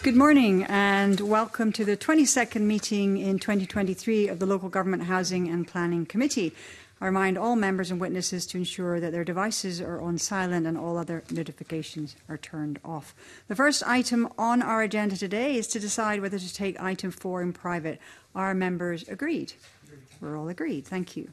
Good morning and welcome to the 22nd meeting in 2023 of the Local Government Housing and Planning Committee. I remind all members and witnesses to ensure that their devices are on silent and all other notifications are turned off. The first item on our agenda today is to decide whether to take item four in private. Are members agreed? We're all agreed. Thank you.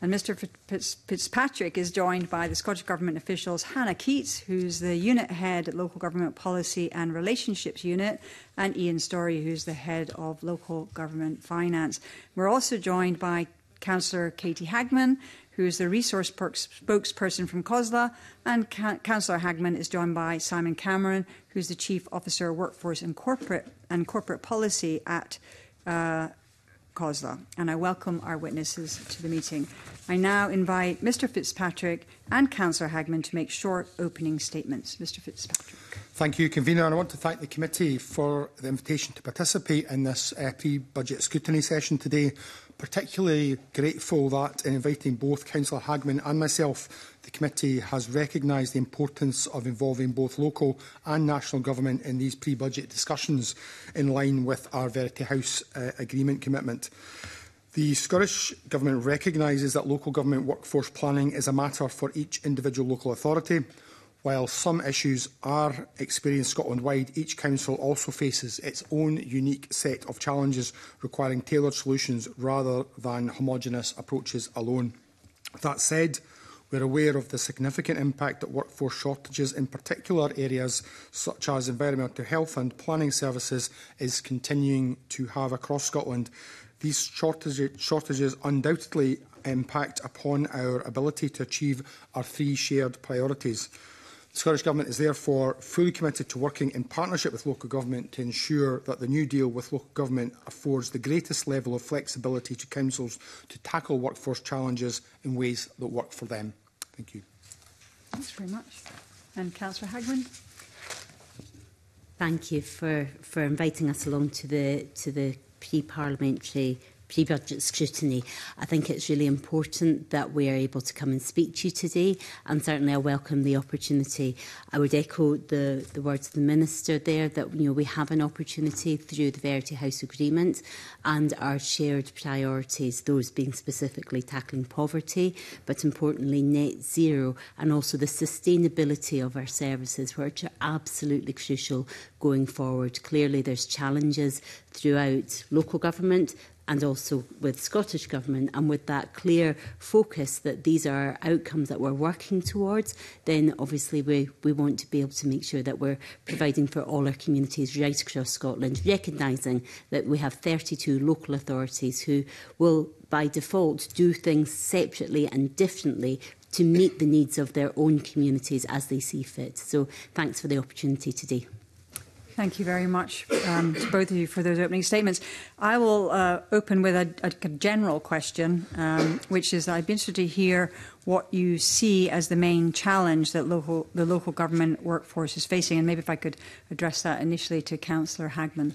And Mr. Fitzpatrick is joined by the Scottish Government officials Hannah Keats, who's the unit head at Local Government Policy and Relationships Unit, and Ian Story, who's the head of Local Government Finance. We're also joined by Councillor Katie Hagman, who is the resource spokesperson from COSLA, and Ca- Councillor Hagman is joined by Simon Cameron, who's the Chief Officer Workforce and Corporate and Corporate Policy at uh, COSLA, and I welcome our witnesses to the meeting. I now invite Mr Fitzpatrick and Councillor Hagman to make short opening statements. Mr Fitzpatrick. Thank you, Convener, and I want to thank the committee for the invitation to participate in this uh, pre-budget scrutiny session today particularly grateful that in inviting both Councillor Hagman and myself, the committee has recognised the importance of involving both local and national government in these pre-budget discussions in line with our Verity House uh, agreement commitment. The Scottish Government recognises that local government workforce planning is a matter for each individual local authority While some issues are experienced Scotland-wide, each council also faces its own unique set of challenges requiring tailored solutions rather than homogenous approaches alone. That said, we're aware of the significant impact that workforce shortages in particular areas such as environmental health and planning services is continuing to have across Scotland. These shortages undoubtedly impact upon our ability to achieve our three shared priorities – The Scottish Government is therefore fully committed to working in partnership with local government to ensure that the new deal with local government affords the greatest level of flexibility to councils to tackle workforce challenges in ways that work for them. Thank you. Thanks very much. And Councillor Hagman. Thank you for, for inviting us along to the to the pre-parliamentary pre-budget scrutiny, I think it's really important that we are able to come and speak to you today and certainly I welcome the opportunity. I would echo the, the words of the Minister there that you know we have an opportunity through the Verity House Agreement and our shared priorities, those being specifically tackling poverty, but importantly net zero and also the sustainability of our services, which are absolutely crucial going forward. Clearly, there's challenges throughout local government, and also with Scottish Government and with that clear focus that these are outcomes that we're working towards, then obviously we, we want to be able to make sure that we're providing for all our communities right across Scotland, recognising that we have 32 local authorities who will by default do things separately and differently to meet the needs of their own communities as they see fit. So thanks for the opportunity today. Thank you very much um, to both of you for those opening statements. I will uh, open with a, a general question, um, which is I'd be interested to hear what you see as the main challenge that local, the local government workforce is facing, and maybe if I could address that initially to Councillor Hagman.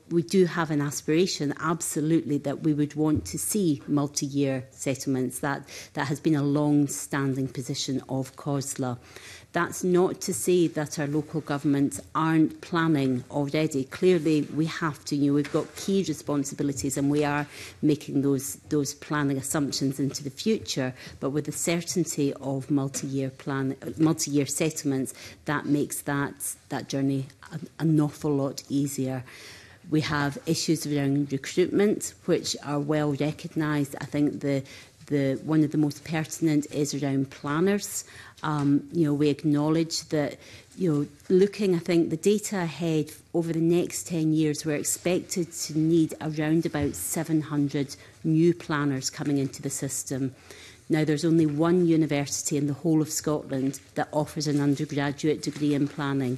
we do have an aspiration, absolutely, that we would want to see multi-year settlements. That, that has been a long-standing position of COSLA. That's not to say that our local governments aren't planning already. Clearly, we have to. You know, we've got key responsibilities, and we are making those those planning assumptions into the future. But with the certainty of multi-year plan, multi-year settlements, that makes that that journey an, an awful lot easier. We have issues around recruitment, which are well recognised. I think the the one of the most pertinent is around planners. Um, you know, we acknowledge that you know, looking, I think the data ahead over the next 10 years, we're expected to need around about 700 new planners coming into the system. Now, there's only one university in the whole of Scotland that offers an undergraduate degree in planning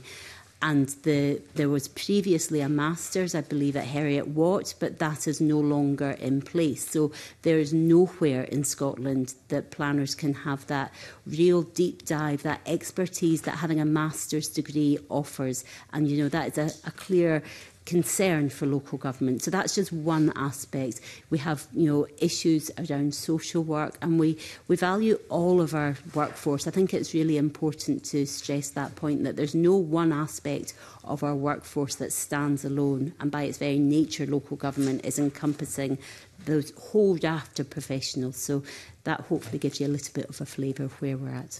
and the there was previously a master's, I believe, at Heriot Watt, but that is no longer in place. So there is nowhere in Scotland that planners can have that real deep dive, that expertise that having a master's degree offers. And you know that is a, a clear concern for local government. So that's just one aspect. We have, you know, issues around social work and we, we value all of our workforce. I think it's really important to stress that point that there's no one aspect of our workforce that stands alone and by its very nature local government is encompassing those whole raft of professionals. So that hopefully gives you a little bit of a flavour of where we're at.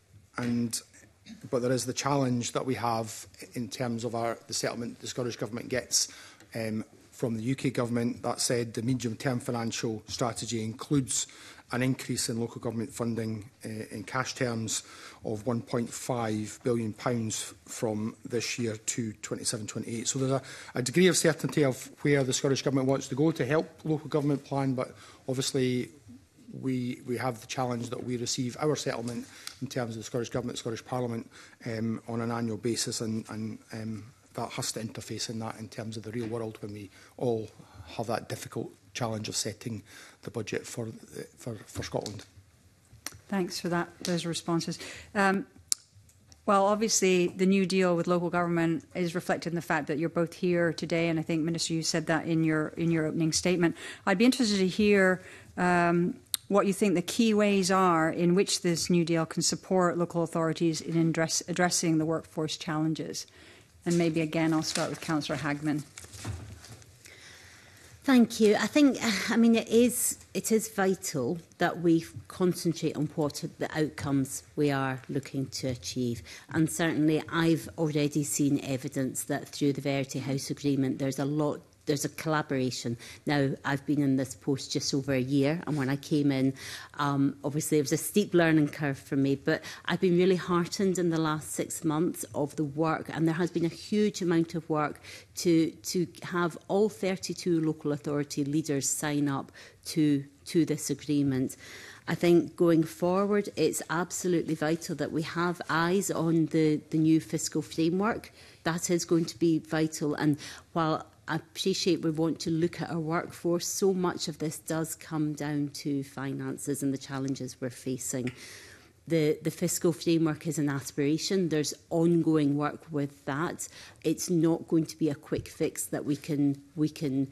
and but there is the challenge that we have in terms of our, the settlement the Scottish Government gets um, from the UK Government. That said, the medium-term financial strategy includes an increase in local government funding uh, in cash terms of 1.5 billion pounds from this year to 27-28. So there's a, a degree of certainty of where the Scottish Government wants to go to help local government plan, but obviously we we have the challenge that we receive our settlement in terms of the Scottish Government, Scottish Parliament um, on an annual basis, and, and um, that has to interface in that in terms of the real world when we all have that difficult challenge of setting the budget for for, for Scotland. Thanks for that. Those responses. Um, well, obviously, the new deal with local government is reflected in the fact that you're both here today, and I think, Minister, you said that in your in your opening statement. I'd be interested to hear um, what you think the key ways are in which this New Deal can support local authorities in address, addressing the workforce challenges. And maybe again, I'll start with Councillor Hagman. Thank you. I think, I mean, it is it is vital that we concentrate on what the outcomes we are looking to achieve. And certainly, I've already seen evidence that through the Verity House Agreement, there's a lot there's a collaboration. Now, I've been in this post just over a year, and when I came in, um, obviously it was a steep learning curve for me, but I've been really heartened in the last six months of the work, and there has been a huge amount of work to, to have all 32 local authority leaders sign up to, to this agreement. I think going forward, it's absolutely vital that we have eyes on the, the new fiscal framework. That is going to be vital. And while appreciate we want to look at our workforce, so much of this does come down to finances and the challenges we're facing. The, the fiscal framework is an aspiration. There's ongoing work with that. It's not going to be a quick fix that we can we can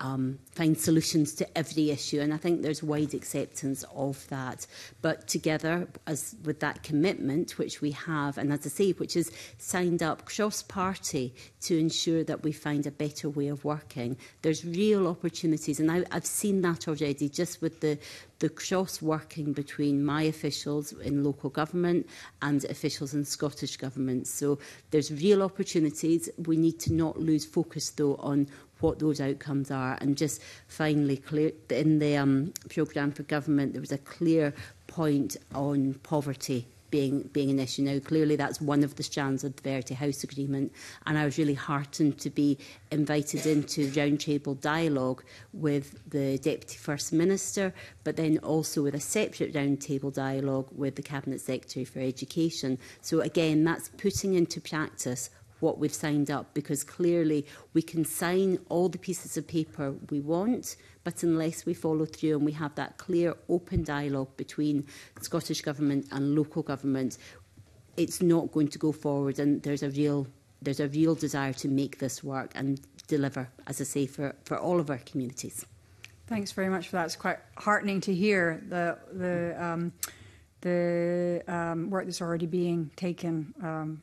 um, find solutions to every issue. And I think there's wide acceptance of that. But together, as with that commitment which we have, and as I say, which is signed up cross-party to ensure that we find a better way of working, there's real opportunities. And I, I've seen that already just with the the cross working between my officials in local government and officials in Scottish government. So there's real opportunities. We need to not lose focus though on what those outcomes are. And just finally, clear, in the um, programme for government, there was a clear point on poverty being being an issue. Now, clearly, that's one of the strands of the Verity House Agreement, and I was really heartened to be invited into roundtable dialogue with the Deputy First Minister, but then also with a separate roundtable dialogue with the Cabinet Secretary for Education. So again, that's putting into practice what we've signed up because clearly we can sign all the pieces of paper we want but unless we follow through and we have that clear open dialogue between Scottish government and local government it's not going to go forward and there's a real there's a real desire to make this work and deliver as I say for for all of our communities thanks very much for that it's quite heartening to hear the the um the um, work that's already being taken um,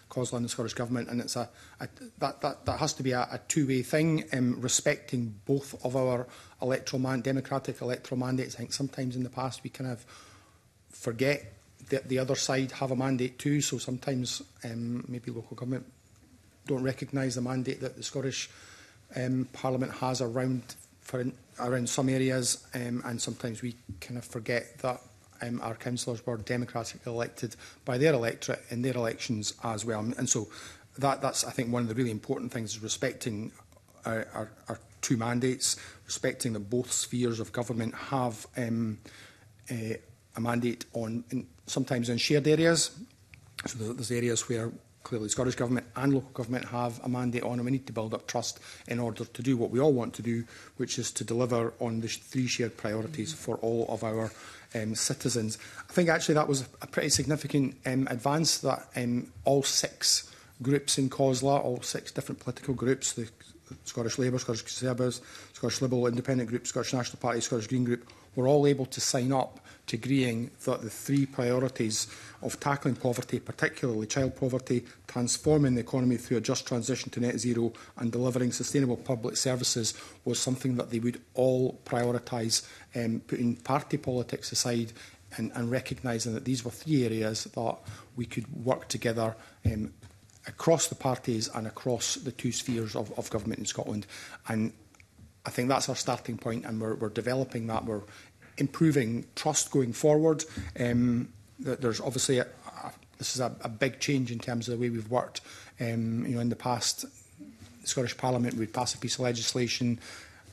COSLA and the Scottish Government, and it's a, a that, that that has to be a, a two-way thing, um, respecting both of our electoral man, democratic electoral mandates. I think sometimes in the past we kind of forget that the other side have a mandate too, so sometimes um, maybe local government don't recognise the mandate that the Scottish um, Parliament has around for in, around some areas, um, and sometimes we kind of forget that um, our councillors were democratically elected by their electorate in their elections as well. And so that, that's, I think, one of the really important things is respecting our, our, our two mandates, respecting that both spheres of government have um, a, eh, a mandate on in, sometimes in shared areas. So there's areas where clearly the Scottish Government and local government have a mandate on and we need to build up trust in order to do what we all want to do, which is to deliver on the three shared priorities mm -hmm. for all of our um, citizens. I think actually that was a pretty significant um, advance that um, all six groups in COSLA, all six different political groups, the Scottish Labour, Scottish Conservatives, Scottish Liberal Independent Group, Scottish National Party, Scottish Green Group, were all able to sign up to agreeing that the three priorities of tackling poverty, particularly child poverty, transforming the economy through a just transition to net zero and delivering sustainable public services was something that they would all prioritise, um, putting party politics aside and, and recognising that these were three areas that we could work together um, across the parties and across the two spheres of, of government in Scotland. And I think that's our starting point, and we're, we're developing that. We're improving trust going forward. Um, there's obviously a, a, this is a, a big change in terms of the way we've worked. Um, you know, in the past, the Scottish Parliament would pass a piece of legislation,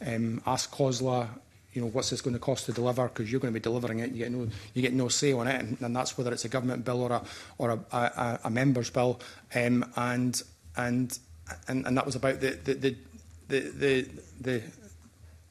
um, ask COSLA, you know, what's this going to cost to deliver? Because you're going to be delivering it, you get no, you get no say on it, and, and that's whether it's a government bill or a or a, a, a member's bill, um, and and and and that was about the the the the, the, the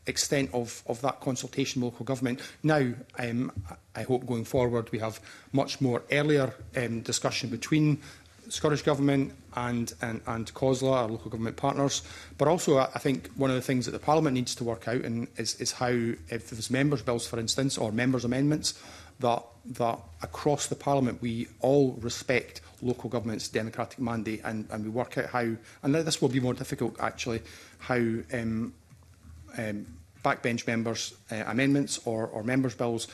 extent of, of that consultation with local government. Now, um, I hope going forward we have much more earlier um, discussion between Scottish Government and, and, and COSLA, our local government partners. But also, I think one of the things that the Parliament needs to work out and is, is how, if there's members' bills, for instance, or members' amendments, that, that across the Parliament we all respect local government's democratic mandate and, and we work out how, and this will be more difficult actually, how um, um, backbench members' uh, amendments or, or members' bills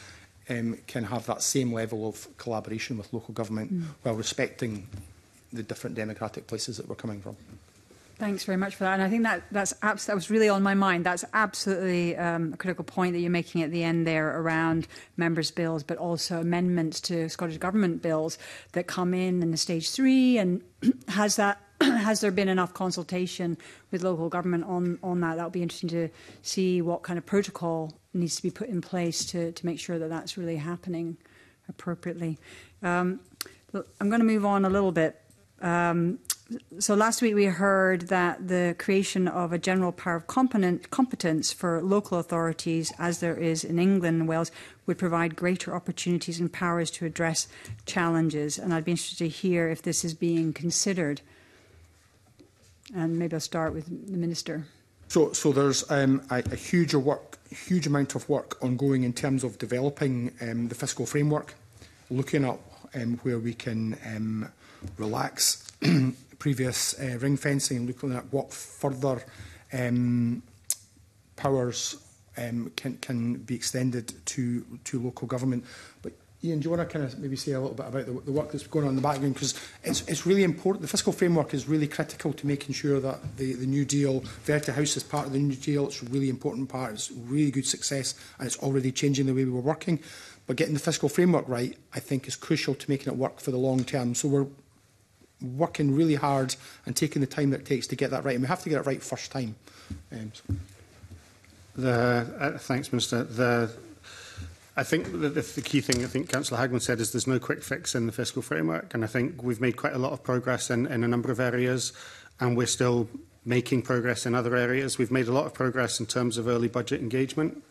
um, can have that same level of collaboration with local government mm. while respecting the different democratic places that we're coming from. Thanks very much for that. And I think that that's abs- that was really on my mind. That's absolutely um, a critical point that you're making at the end there around members' bills, but also amendments to Scottish Government bills that come in in the stage three and has that has there been enough consultation with local government on, on that? That'll be interesting to see what kind of protocol needs to be put in place to, to make sure that that's really happening appropriately. Um, I'm going to move on a little bit. Um, so last week we heard that the creation of a general power of competent, competence for local authorities, as there is in England and Wales, would provide greater opportunities and powers to address challenges. And I'd be interested to hear if this is being considered. And maybe I'll start with the Minister. So, so there's um, a, a huge, work, huge amount of work ongoing in terms of developing um, the fiscal framework, looking at um, where we can um, relax previous uh, ring fencing and looking at what further um, powers um, can, can be extended to, to local government. But Ian, do you want to kind of maybe say a little bit about the, the work that's going on in the background? Because it's, it's really important. The fiscal framework is really critical to making sure that the, the new deal, Verta House is part of the new deal. It's a really important part. It's really good success and it's already changing the way we were working. But getting the fiscal framework right, I think, is crucial to making it work for the long term. So we're working really hard and taking the time that it takes to get that right. And we have to get it right first time. Um, so. the, uh, thanks, Minister. The I think that the, the key thing I think Councillor Hagman said is there's no quick fix in the fiscal framework, and I think we've made quite a lot of progress in, in a number of areas, and we're still making progress in other areas. We've made a lot of progress in terms of early budget engagement,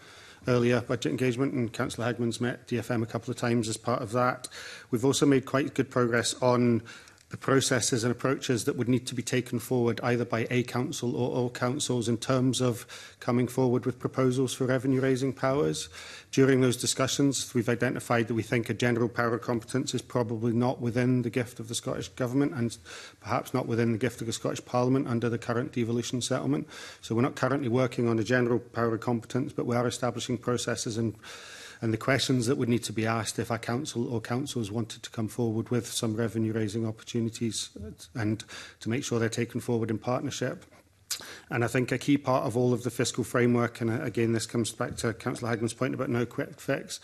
earlier budget engagement, and Councillor Hagman's met DFM a couple of times as part of that. We've also made quite good progress on the processes and approaches that would need to be taken forward either by a council or all councils in terms of coming forward with proposals for revenue raising powers. During those discussions, we've identified that we think a general power of competence is probably not within the gift of the Scottish Government and perhaps not within the gift of the Scottish Parliament under the current devolution settlement. So we're not currently working on a general power of competence, but we are establishing processes and and the questions that would need to be asked if our council or councils wanted to come forward with some revenue raising opportunities uh, and to make sure they're taken forward in partnership. And I think a key part of all of the fiscal framework, and uh, again, this comes back to Councillor Hagman's point about no quick fix,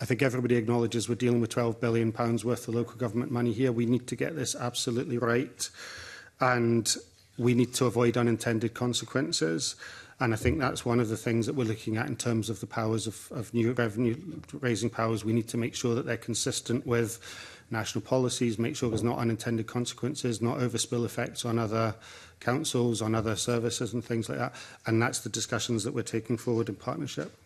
I think everybody acknowledges we're dealing with £12 billion worth of local government money here. We need to get this absolutely right. And we need to avoid unintended consequences. And I think that's one of the things that we're looking at in terms of the powers of, of new revenue raising powers. We need to make sure that they're consistent with national policies, make sure there's not unintended consequences, not overspill effects on other councils, on other services and things like that. And that's the discussions that we're taking forward in partnership.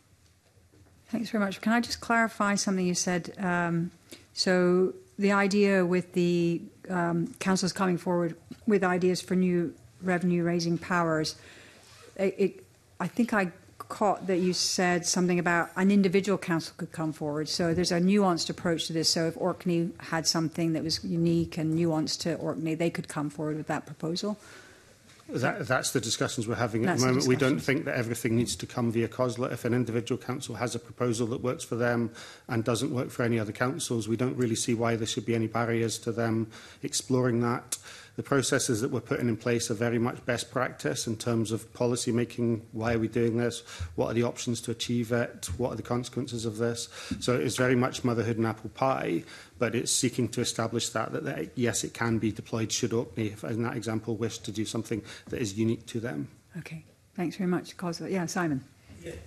Thanks very much. Can I just clarify something you said? Um, so the idea with the um, councils coming forward with ideas for new revenue raising powers – it, I think I caught that you said something about an individual council could come forward. So there's a nuanced approach to this. So if Orkney had something that was unique and nuanced to Orkney, they could come forward with that proposal. That, that's the discussions we're having at that's the moment. The we don't think that everything needs to come via COSLA. If an individual council has a proposal that works for them and doesn't work for any other councils, we don't really see why there should be any barriers to them exploring that. The processes that we're putting in place are very much best practice in terms of policy making. Why are we doing this? What are the options to achieve it? What are the consequences of this? So it's very much motherhood and apple pie, but it's seeking to establish that, that, that yes, it can be deployed should Orkney, in that example, wish to do something that is unique to them. Okay. Thanks very much, Coswell. Yeah, Simon.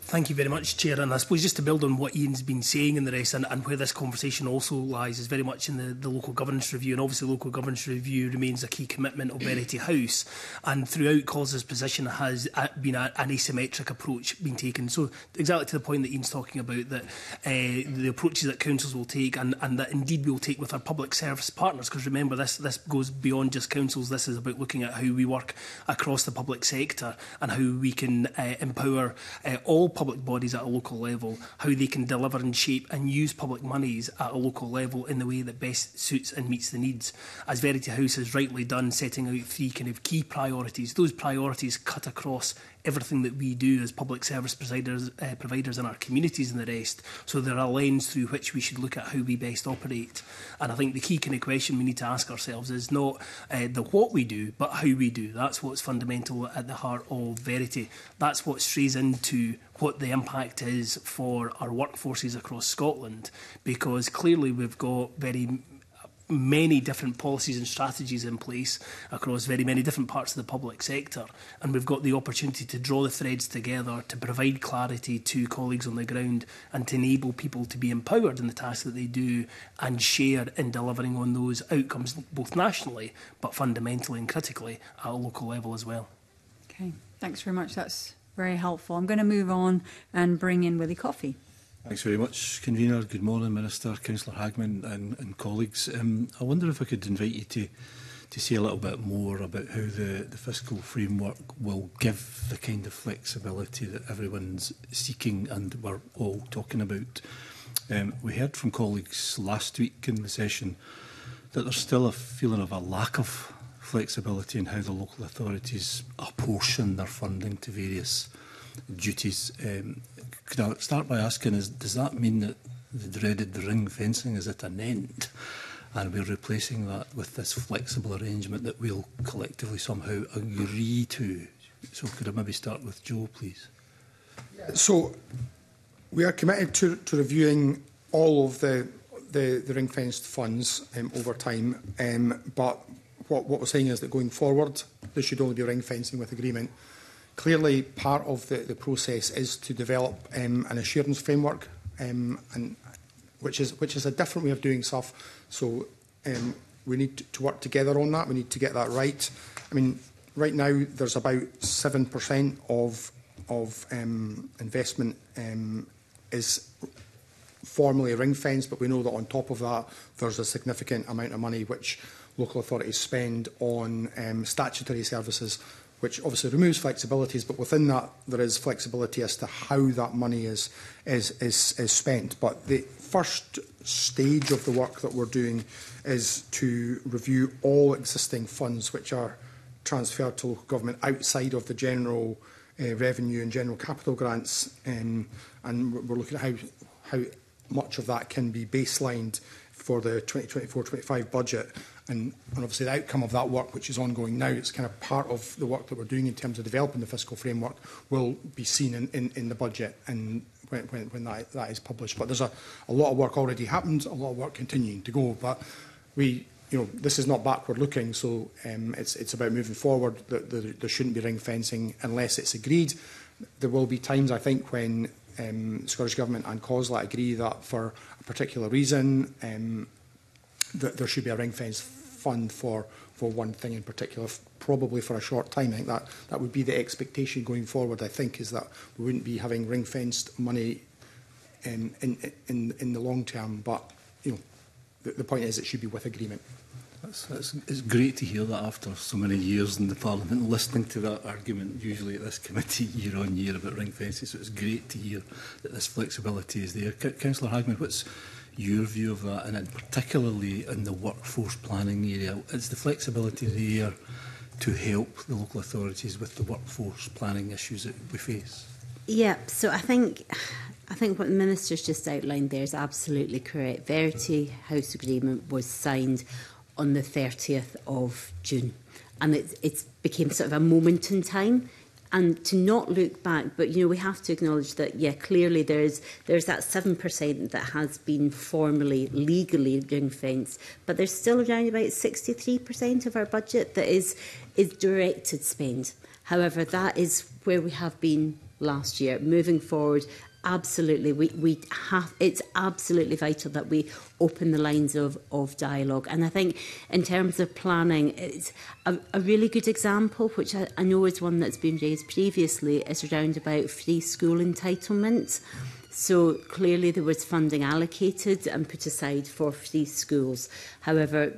Thank you very much, Chair. And I suppose just to build on what Ian's been saying and the rest, and, and where this conversation also lies, is very much in the, the local governance review. And obviously, local governance review remains a key commitment of Verity House. And throughout, Causes position has uh, been a, an asymmetric approach being taken. So, exactly to the point that Ian's talking about, that uh, the approaches that councils will take and, and that indeed we'll take with our public service partners, because remember, this, this goes beyond just councils. This is about looking at how we work across the public sector and how we can uh, empower. Uh, all public bodies at a local level how they can deliver and shape and use public monies at a local level in the way that best suits and meets the needs. As Verity House has rightly done, setting out three kind of key priorities, those priorities cut across everything that we do as public service providers, uh, providers in our communities and the rest. So there are lens through which we should look at how we best operate. And I think the key kind of question we need to ask ourselves is not uh, the what we do, but how we do. That's what's fundamental at the heart of Verity. That's what strays into what the impact is for our workforces across Scotland, because clearly we've got very many different policies and strategies in place across very many different parts of the public sector. And we've got the opportunity to draw the threads together, to provide clarity to colleagues on the ground, and to enable people to be empowered in the tasks that they do and share in delivering on those outcomes, both nationally but fundamentally and critically at a local level as well. Okay, thanks very much. That's very helpful. I'm going to move on and bring in Willie Coffee. Thanks very much, Convener. Good morning, Minister, Councillor Hagman and, and colleagues. Um, I wonder if I could invite you to, to say a little bit more about how the, the fiscal framework will give the kind of flexibility that everyone's seeking and we're all talking about. Um, we heard from colleagues last week in the session that there's still a feeling of a lack of flexibility in how the local authorities apportion their funding to various duties um, Could I start by asking, is, does that mean that the dreaded ring fencing is at an end? And we're replacing that with this flexible arrangement that we'll collectively somehow agree to. So could I maybe start with Joe, please? So we are committed to, to reviewing all of the the, the ring fenced funds um, over time, um, but what, what we're saying is that going forward, there should only be ring fencing with agreement Clearly, part of the, the process is to develop um, an assurance framework, um, and which is which is a different way of doing stuff. So um, we need to work together on that. We need to get that right. I mean, right now there's about seven percent of of um, investment um, is formally ring fenced, but we know that on top of that there's a significant amount of money which local authorities spend on um, statutory services which obviously removes flexibilities, but within that there is flexibility as to how that money is, is, is, is spent. But the first stage of the work that we're doing is to review all existing funds which are transferred to local government outside of the general uh, revenue and general capital grants. Um, and we're looking at how, how much of that can be baselined for the 2024-25 budget And, and obviously the outcome of that work, which is ongoing now, it's kind of part of the work that we're doing in terms of developing the fiscal framework, will be seen in, in, in the budget and when, when, when that, that is published. But there's a, a lot of work already happened, a lot of work continuing to go. But we you know, this is not backward looking, so um, it's, it's about moving forward. The, the, there shouldn't be ring fencing unless it's agreed. There will be times, I think, when um, Scottish Government and COSLA agree that for a particular reason um, that there should be a ring fence fund for, for one thing in particular, probably for a short time. I think that, that would be the expectation going forward, I think, is that we wouldn't be having ring-fenced money in, um, in, in, in the long term, but you know, the, the point is it should be with agreement. That's, that's, it's great to hear that after so many years in the Parliament, listening to that argument usually at this committee year on year about ring fences. So it's great to hear that this flexibility is there. C Councillor Hagman, what's your view of that, and particularly in the workforce planning area. It's the flexibility there to help the local authorities with the workforce planning issues that we face. Yeah, so I think I think what the minister's just outlined there is absolutely correct. Verity House Agreement was signed on the 30th of June, and it, it became sort of a moment in time and to not look back. But, you know, we have to acknowledge that, yeah, clearly there's, there's that 7% that has been formally, legally ring-fenced, but there's still around about 63% of our budget that is, is directed spend. However, that is where we have been last year. Moving forward, absolutely we, we have it's absolutely vital that we open the lines of, of dialogue and i think in terms of planning it's a, a really good example which I, I know is one that's been raised previously is around about free school entitlements so clearly there was funding allocated and put aside for free schools however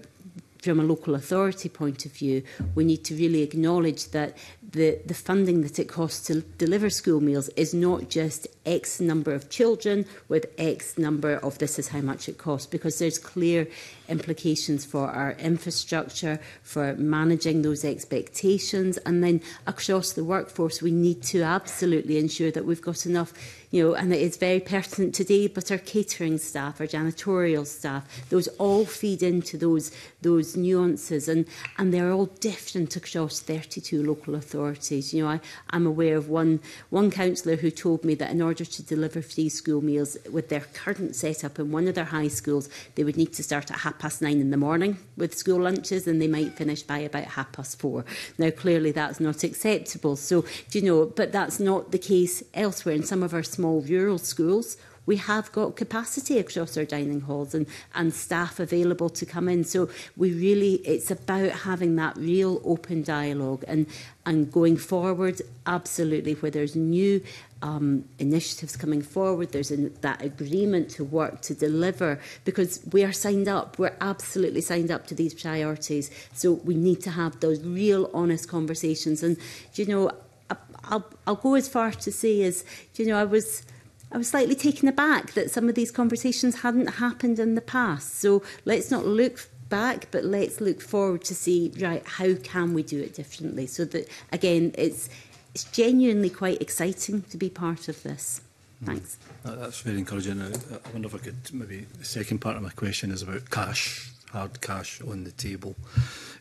from a local authority point of view, we need to really acknowledge that the, the funding that it costs to deliver school meals is not just X number of children with X number of this is how much it costs, because there's clear implications for our infrastructure, for managing those expectations. And then across the workforce, we need to absolutely ensure that we've got enough you know, and it is very pertinent today, but our catering staff, our janitorial staff, those all feed into those those nuances and, and they're all different across 32 local authorities. You know, I, I'm aware of one one councillor who told me that in order to deliver free school meals with their current setup in one of their high schools, they would need to start at half past nine in the morning with school lunches and they might finish by about half past four. Now, clearly that's not acceptable. So, do you know, but that's not the case elsewhere in some of our small rural schools we have got capacity across our dining halls and, and staff available to come in. So we really, it's about having that real open dialogue and, and going forward, absolutely, where there's new um, initiatives coming forward. There's an, that agreement to work to deliver because we are signed up. We're absolutely signed up to these priorities. So we need to have those real, honest conversations. And you know, I, I'll, I'll go as far to say is, you know, I was. I was slightly taken aback that some of these conversations hadn't happened in the past. So let's not look back, but let's look forward to see, right, how can we do it differently? So that, again, it's it's genuinely quite exciting to be part of this. Thanks. Mm. That's very encouraging. I, I wonder if I could maybe the second part of my question is about cash, hard cash on the table.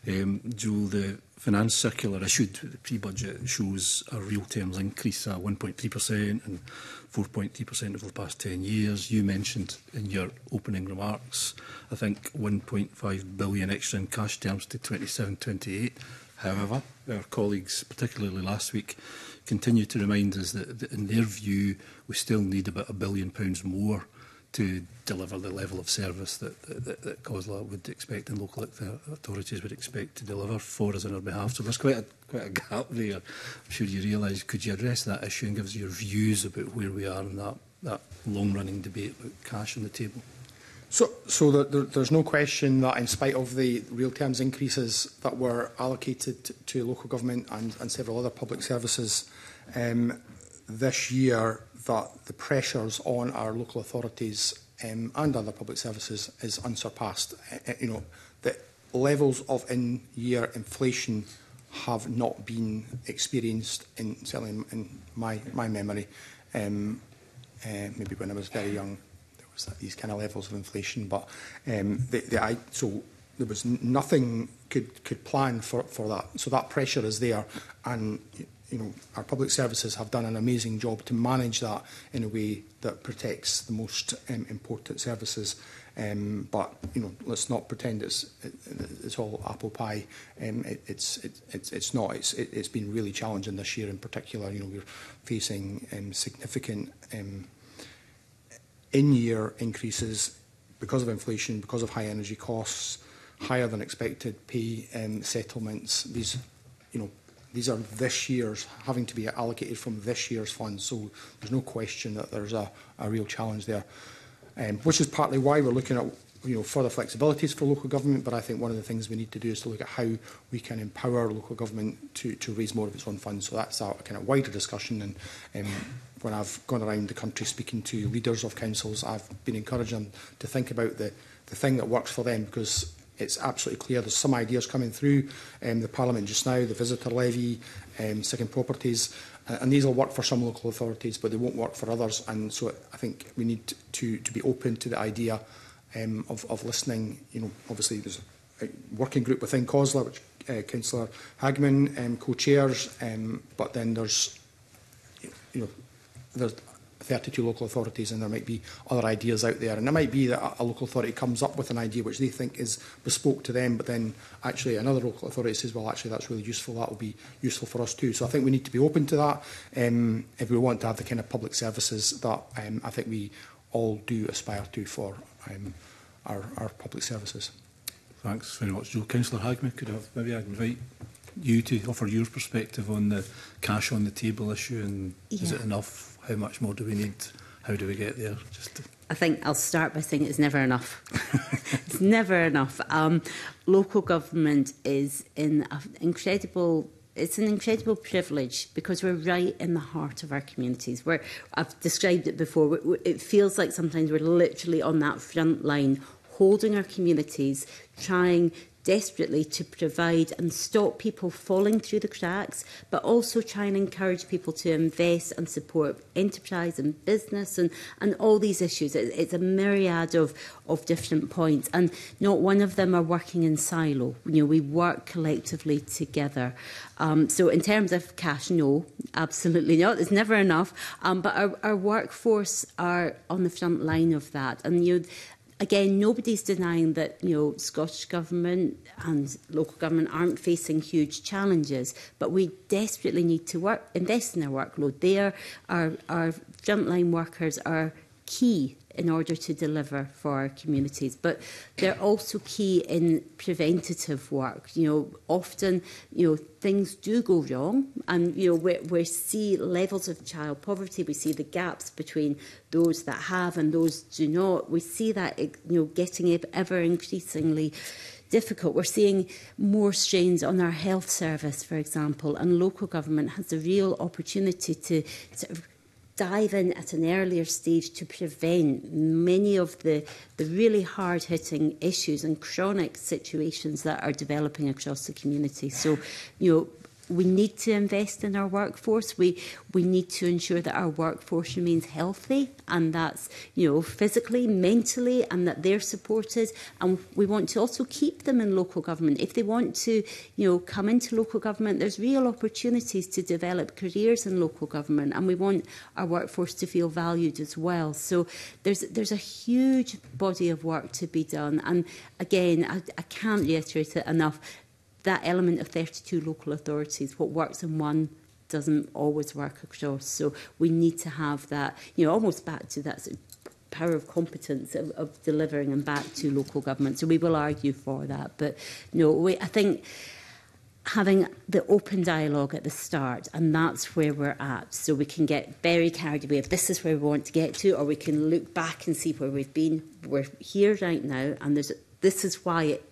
Um, Jewel, the finance circular issued the pre-budget shows a real terms increase of 1.3% and 4.3% over the past 10 years. You mentioned in your opening remarks, I think 1.5 billion extra in cash terms to 27, 28. However, our colleagues, particularly last week, continue to remind us that, that in their view, we still need about a billion pounds more to deliver the level of service that, that, that, that COSLA would expect and local authorities would expect to deliver for us on our behalf. So there's quite a, quite a gap there. I'm sure you realise. Could you address that issue and give us your views about where we are in that, that long-running debate about cash on the table? So, so the, there's no question that in spite of the real terms increases that were allocated to, local government and, and several other public services um, this year, that the pressures on our local authorities um, and other public services is unsurpassed. Uh, uh, you know, the levels of in-year inflation have not been experienced, in, certainly in, my, my memory, um, uh, maybe when I was very young was at these kind of levels of inflation. But um, the, the, I, so there was nothing could could plan for, for that. So that pressure is there, and you know our public services have done an amazing job to manage that in a way that protects the most um, important services. Um, but you know, let's not pretend it's it, it's all apple pie. Um, it, it's it, it's it's not. It's it, it's been really challenging this year in particular. You know, we're facing um, significant. Um, in-year increases because of inflation, because of high energy costs, higher than expected pay um, settlements. These, you know, these are this year's having to be allocated from this year's funds. So there's no question that there's a, a real challenge there, um, which is partly why we're looking at you know further flexibilities for local government. But I think one of the things we need to do is to look at how we can empower local government to to raise more of its own funds. So that's a, kind of wider discussion and when I've gone around the country speaking to leaders of councils, I've been encouraging them to think about the, the thing that works for them because it's absolutely clear there's some ideas coming through um, the Parliament just now, the visitor levy, um, second properties, uh, and these will work for some local authorities, but they won't work for others. And so I think we need to, to be open to the idea um, of, of listening. You know, obviously there's a working group within COSLA, which uh, Councillor Hagman um, co-chairs, um, but then there's you know, there's 32 local authorities and there might be other ideas out there. And it might be that a local authority comes up with an idea which they think is bespoke to them, but then actually another local authority says, well, actually, that's really useful. That will be useful for us too. So I think we need to be open to that um, if we want to have the kind of public services that um, I think we all do aspire to for um, our, our public services. Thanks very much, Joe. Councillor Hagman, could I have, maybe I invite you to offer your perspective on the cash on the table issue and yeah. is it enough how much more do we need? How do we get there? Just to... I think I'll start by saying it's never enough. it's never enough. Um, local government is in an incredible it's an incredible privilege because we're right in the heart of our communities. We're, I've described it before. It feels like sometimes we're literally on that front line, holding our communities, trying desperately to provide and stop people falling through the cracks, but also try and encourage people to invest and support enterprise and business and, and all these issues. It, it's a myriad of, of different points, and not one of them are working in silo. You know, we work collectively together. Um, so in terms of cash, no, absolutely not. There's never enough. Um, but our, our workforce are on the front line of that. And you know, again, nobody's denying that you know Scottish government and local government aren't facing huge challenges, but we desperately need to work invest in their workload. There, our our frontline workers are key in order to deliver for our communities. But they're also key in preventative work. You know, often, you know, things do go wrong and, you know, we, we see levels of child poverty. We see the gaps between those that have and those do not. We see that, you know, getting ever increasingly difficult. We're seeing more strains on our health service, for example, and local government has a real opportunity to sort of dive in at an earlier stage to prevent many of the, the really hard hitting issues and chronic situations that are developing across the community. So, you know, we need to invest in our workforce. We we need to ensure that our workforce remains healthy and that's you know physically, mentally, and that they're supported. And we want to also keep them in local government. If they want to, you know, come into local government, there's real opportunities to develop careers in local government, and we want our workforce to feel valued as well. So there's there's a huge body of work to be done, and again, I, I can't reiterate it enough that element of 32 local authorities, what works in one doesn't always work across. So we need to have that, you know, almost back to that sort of power of competence of, of delivering and back to local government. So we will argue for that. But no, we, I think having the open dialogue at the start, and that's where we're at. So we can get very carried away if this is where we want to get to, or we can look back and see where we've been. We're here right now, and there's this is why it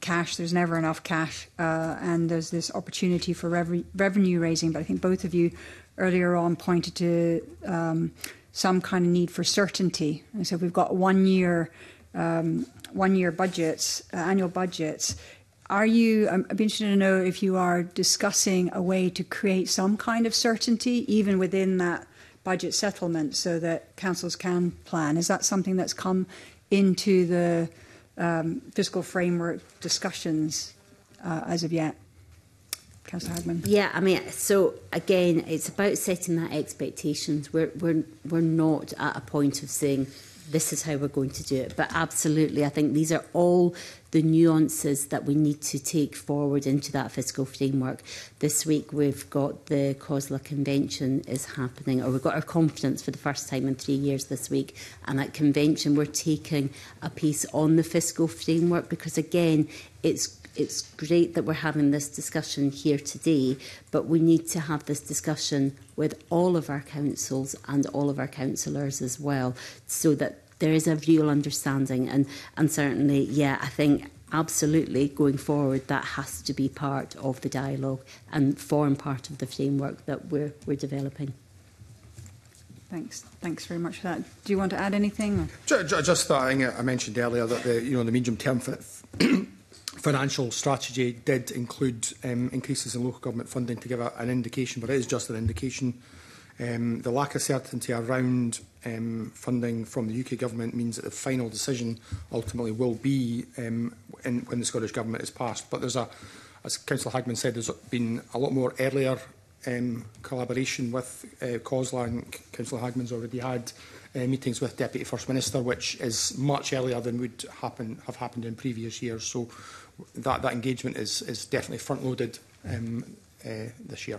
cash, there's never enough cash, uh, and there's this opportunity for rev revenue raising. But I think both of you earlier on pointed to um, some kind of need for certainty. And so we've got one year, um, one year budgets, uh, annual budgets. Are you? I'm, would be interested to know if you are discussing a way to create some kind of certainty, even within that budget settlement, so that councils can plan. Is that something that's come into the um, fiscal framework discussions uh, as of yet? Councillor Hagman. Yeah, I mean, so again, it's about setting that expectations. We're, we're, we're not at a point of saying this is how we're going to do it. But absolutely, I think these are all the nuances that we need to take forward into that fiscal framework. This week we've got the COSLA convention is happening, or we've got our conference for the first time in three years this week. And at convention, we're taking a piece on the fiscal framework because, again, it's it's great that we're having this discussion here today, but we need to have this discussion with all of our councils and all of our councillors as well, so that there is a real understanding. And, and certainly, yeah, I think absolutely going forward that has to be part of the dialogue and form part of the framework that we're, we're developing. Thanks. Thanks very much for that. Do you want to add anything? Or? Just, just that I mentioned earlier that the you know the medium term financial strategy did include um, increases in local government funding to give a, an indication, but it is just an indication. Um, the lack of certainty around um, funding from the UK government means that the final decision ultimately will be um, in, when the Scottish government is passed. But there's a, as Councillor Hagman said, there's been a lot more earlier um, collaboration with uh, COSLA, and Councillor Hagman's already had uh, meetings with Deputy First Minister, which is much earlier than would happen have happened in previous years. So that, that engagement is, is definitely front-loaded um, uh, this year.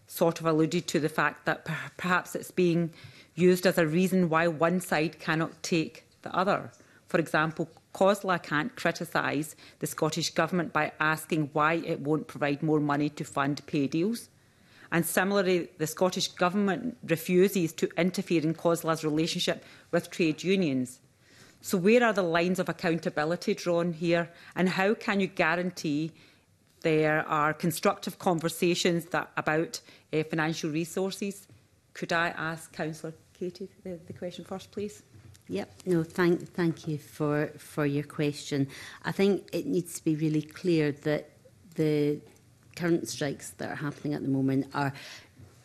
sort of alluded to the fact that per perhaps it's being used as a reason why one side cannot take the other. For example, COSLA can't criticise the Scottish Government by asking why it won't provide more money to fund pay deals. And similarly, the Scottish Government refuses to interfere in COSLA's relationship with trade unions. So where are the lines of accountability drawn here? And how can you guarantee there are constructive conversations that, about uh, financial resources? Could I ask Councillor Katie the, the question first, please? Yep. No, thank thank you for for your question. I think it needs to be really clear that the current strikes that are happening at the moment are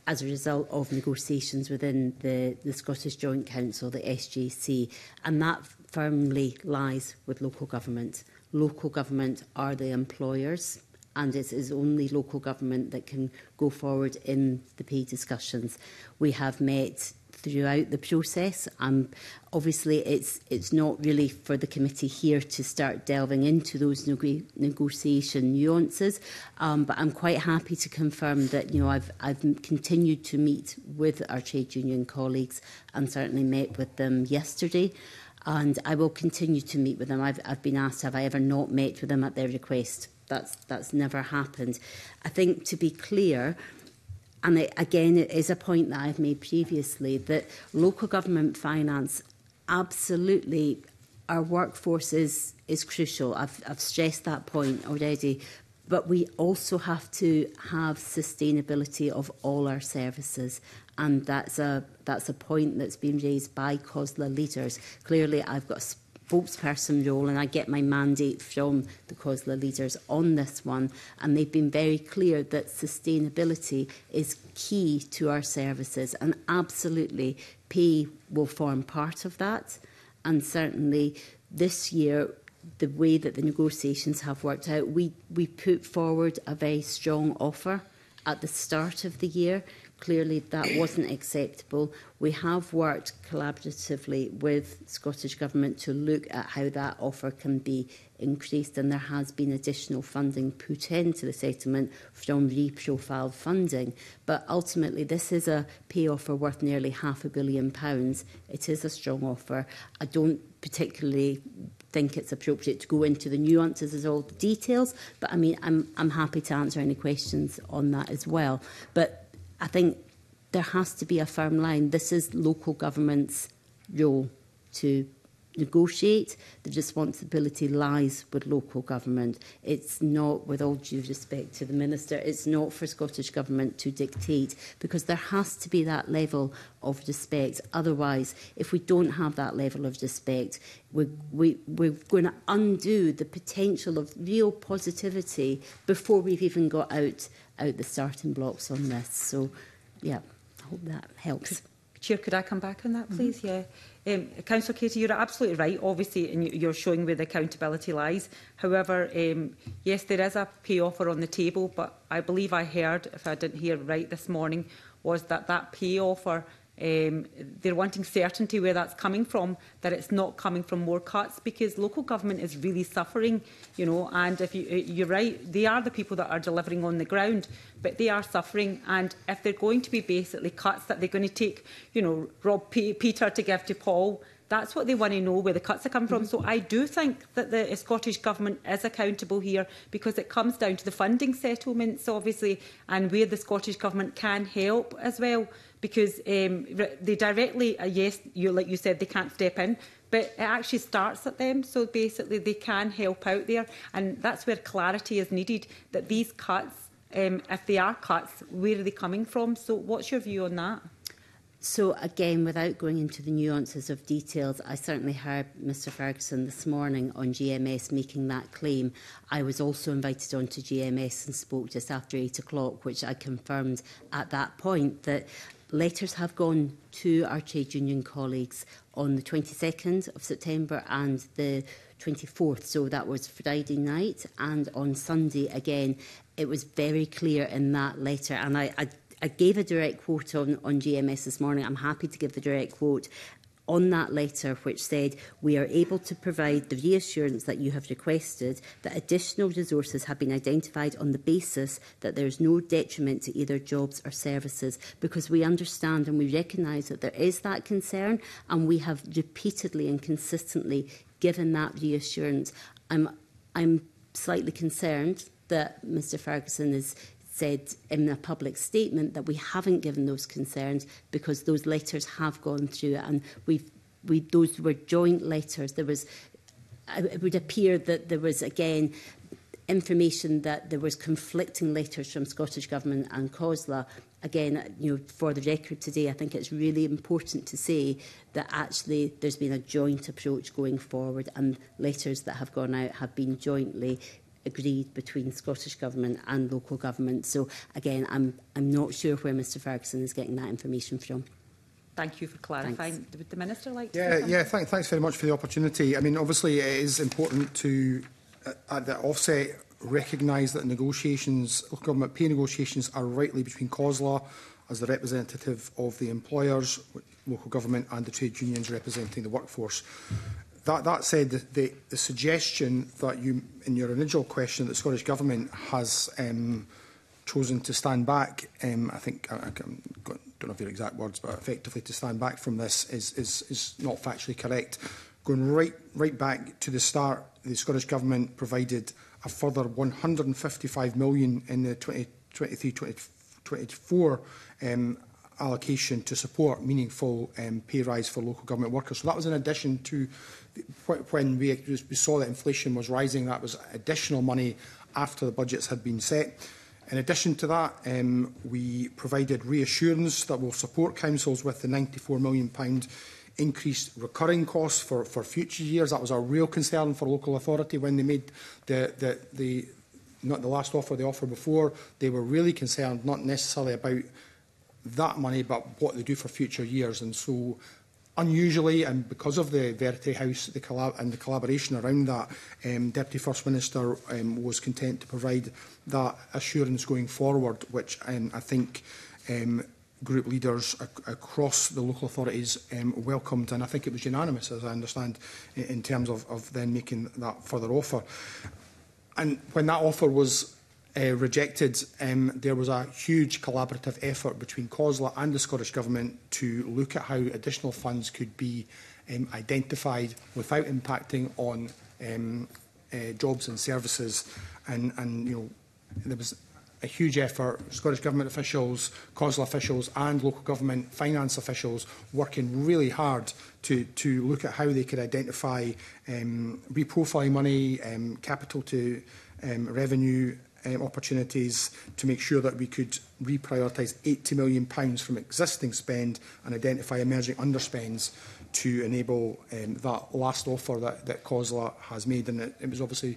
as a result of negotiations within the, the Scottish Joint Council, the SJC, and that firmly lies with local government. Local government are the employers and it is only local government that can go forward in the pay discussions. We have met throughout the process. Um, obviously, it's it's not really for the committee here to start delving into those neg negotiation nuances, um, but I'm quite happy to confirm that you know I've I've continued to meet with our trade union colleagues and certainly met with them yesterday. And I will continue to meet with them. I've, I've been asked, have I ever not met with them at their request? That's, that's never happened. I think, to be clear, And it, again, it is a point that I've made previously that local government finance absolutely our workforce is is crucial. I've I've stressed that point already, but we also have to have sustainability of all our services and that's a that's a point that's been raised by COSLA leaders. Clearly I've got a spokesperson role and I get my mandate from the COSLA leaders on this one and they've been very clear that sustainability is key to our services and absolutely pay will form part of that and certainly this year the way that the negotiations have worked out we we put forward a very strong offer at the start of the year Clearly, that wasn't acceptable. We have worked collaboratively with Scottish Government to look at how that offer can be increased, and there has been additional funding put into the settlement from reprofiled funding. But ultimately, this is a pay offer worth nearly half a billion pounds. It is a strong offer. I don't particularly think it's appropriate to go into the nuances as all the details, but I mean, I'm, I'm happy to answer any questions on that as well. But I think there has to be a firm line. This is local government's role to negotiate. The responsibility lies with local government. It's not, with all due respect to the Minister, it's not for Scottish Government to dictate because there has to be that level of respect. Otherwise, if we don't have that level of respect, we're, we, we're going to undo the potential of real positivity before we've even got out out the starting blocks on this. So, yeah, I hope that helps. Chair, could I come back on that, please? Mm -hmm. Yeah. Um, Councillor Katie, you're absolutely right, obviously, and you're showing where the accountability lies. However, um, yes, there is a pay offer on the table, but I believe I heard, if I didn't hear right this morning, was that that pay offer Um, they're wanting certainty where that's coming from, that it's not coming from more cuts, because local government is really suffering, you know, and if you, eh, you're right, they are the people that are delivering on the ground, but they are suffering, and if they're going to be basically cuts that they're going to take, you know, rob P Peter to give to Paul, That's what they want to know, where the cuts are coming from. Mm-hmm. So I do think that the uh, Scottish Government is accountable here because it comes down to the funding settlements, obviously, and where the Scottish Government can help as well. Because um, they directly, uh, yes, you, like you said, they can't step in, but it actually starts at them. So basically, they can help out there. And that's where clarity is needed that these cuts, um, if they are cuts, where are they coming from? So, what's your view on that? So again, without going into the nuances of details, I certainly heard Mr Ferguson this morning on GMS making that claim. I was also invited onto GMS and spoke just after 8 o'clock, which I confirmed at that point that letters have gone to our trade union colleagues on the 22nd of September and the 24th, so that was Friday night, and on Sunday again. It was very clear in that letter, and I, I I gave a direct quote on, on GMS this morning. I'm happy to give the direct quote on that letter which said we are able to provide the reassurance that you have requested that additional resources have been identified on the basis that there is no detriment to either jobs or services because we understand and we recognise that there is that concern and we have repeatedly and consistently given that reassurance. I'm, I'm slightly concerned that Mr Ferguson is said in a public statement that we haven't given those concerns because those letters have gone through and we've we those were joint letters there was it would appear that there was again information that there was conflicting letters from Scottish Government and COSLA. Again, you know, for the record today, I think it's really important to say that actually there's been a joint approach going forward and letters that have gone out have been jointly agreed between Scottish Government and local government. So again, I'm, I'm not sure where Mr Ferguson is getting that information from. Thank you for clarifying. Thanks. Would the Minister like to Yeah, yeah thank, thanks very much for the opportunity. I mean, obviously it is important to, uh, at the offset, recognise that negotiations, local government pay negotiations are rightly between COSLA as the representative of the employers, local government and the trade unions representing the workforce that, that said, the, the suggestion that you, in your original question, that the Scottish Government has um, chosen to stand back, um, I think, I, I don't know if your exact words, but effectively to stand back from this is, is, is not factually correct. Going right, right back to the start, the Scottish Government provided a further 155 million in the 2023-2024 um, allocation to support meaningful um, pay rise for local government workers. So that was in addition to when we, we saw that inflation was rising, that was additional money after the budgets had been set. In addition to that, um, we provided reassurance that we'll support councils with the £94 million increased recurring costs for, for future years. That was a real concern for local authority when they made the, the, the, not the last offer, the offer before. They were really concerned, not necessarily about that money, but what they do for future years. And so unusually, and because of the Verte House the collab and the collaboration around that, um, Deputy First Minister um, was content to provide that assurance going forward, which um, I think um, group leaders ac across the local authorities um, welcomed, and I think it was unanimous, as I understand, in, in terms of, of then making that further offer. And when that offer was uh, rejected, um, there was a huge collaborative effort between COSLA and the Scottish Government to look at how additional funds could be um, identified without impacting on um, uh, jobs and services. And, and you know, there was a huge effort, Scottish Government officials, COSLA officials and local government finance officials working really hard to, to look at how they could identify um, reprofile money, um, capital to um, revenue um, opportunities to make sure that we could reprioritise £80 million pounds from existing spend and identify emerging underspends to enable um, that last offer that, that COSLA has made. And it, it was obviously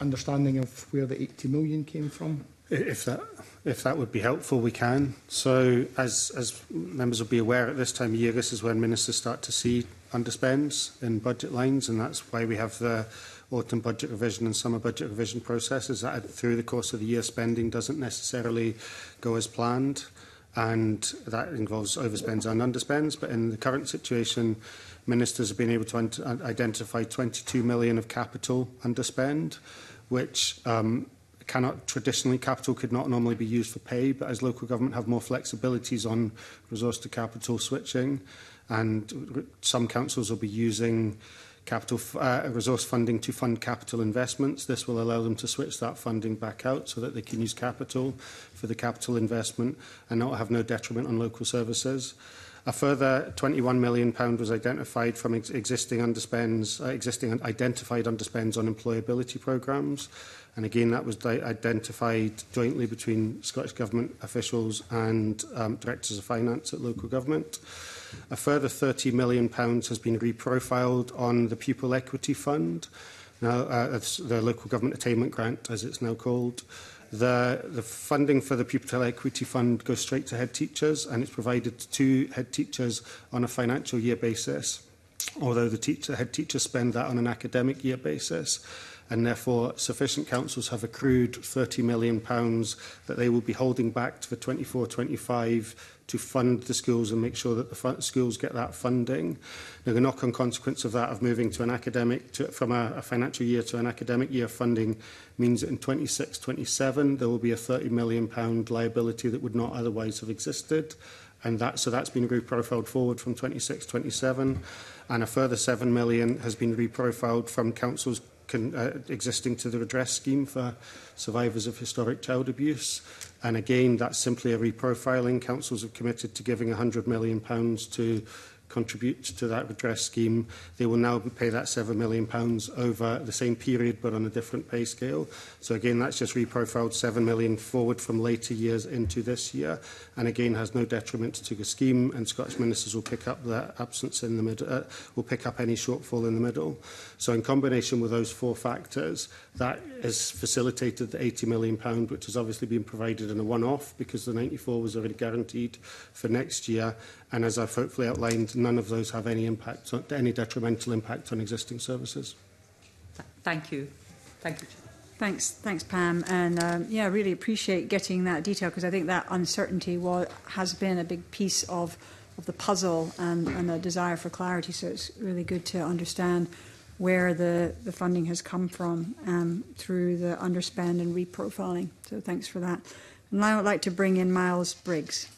understanding of where the 80 million came from? If that, if that would be helpful, we can. So, as, as members will be aware, at this time of year, this is when ministers start to see underspends in budget lines, and that's why we have the autumn budget revision and summer budget revision processes that through the course of the year spending doesn't necessarily go as planned and that involves overspends and underspends. But in the current situation, ministers have been able to uh, identify 22 million of capital underspend, which um, cannot traditionally capital could not normally be used for pay. But as local government have more flexibilities on resource to capital switching, and some councils will be using capital uh, resource funding to fund capital investments. This will allow them to switch that funding back out so that they can use capital for the capital investment and not have no detriment on local services. A further £21 million was identified from ex existing underspends, uh, existing identified underspends on employability programmes. And again, that was identified jointly between Scottish Government officials and um, directors of finance at local government. A further £30 million has been reprofiled on the Pupil Equity Fund, now, uh, the Local Government Attainment Grant, as it's now called. The, the funding for the Pupil Equity Fund goes straight to head teachers and it's provided to head teachers on a financial year basis, although the teacher, head teachers spend that on an academic year basis and therefore sufficient councils have accrued £30 million pounds that they will be holding back for 24-25 to fund the schools and make sure that the schools get that funding. Now, the knock-on consequence of that, of moving to an academic, to, from a, a financial year to an academic year funding, means that in 26-27 there will be a £30 million pound liability that would not otherwise have existed. and that so that's been reprofiled forward from 26 27 and a further 7 million has been reprofiled from councils con, uh, existing to the redress scheme for survivors of historic child abuse. And again, that's simply a reprofiling. Councils have committed to giving £100 million to contribute to that redress scheme. They will now pay that £7 million pounds over the same period but on a different pay scale. So again, that's just reprofiled £7 million forward from later years into this year and again has no detriment to the scheme and Scottish ministers will pick up that absence in the middle, uh, will pick up any shortfall in the middle. So in combination with those four factors, that has facilitated the £80 million pound, which has obviously been provided in a one-off because the 94 was already guaranteed for next year And as I've hopefully outlined, none of those have any impact, on, any detrimental impact on existing services. Thank you. Thank you. Thanks, thanks, Pam, and um, yeah, I really appreciate getting that detail because I think that uncertainty was, has been a big piece of of the puzzle and, and a desire for clarity. So it's really good to understand where the, the funding has come from um, through the underspend and reprofiling. So thanks for that. And now I'd like to bring in Miles Briggs.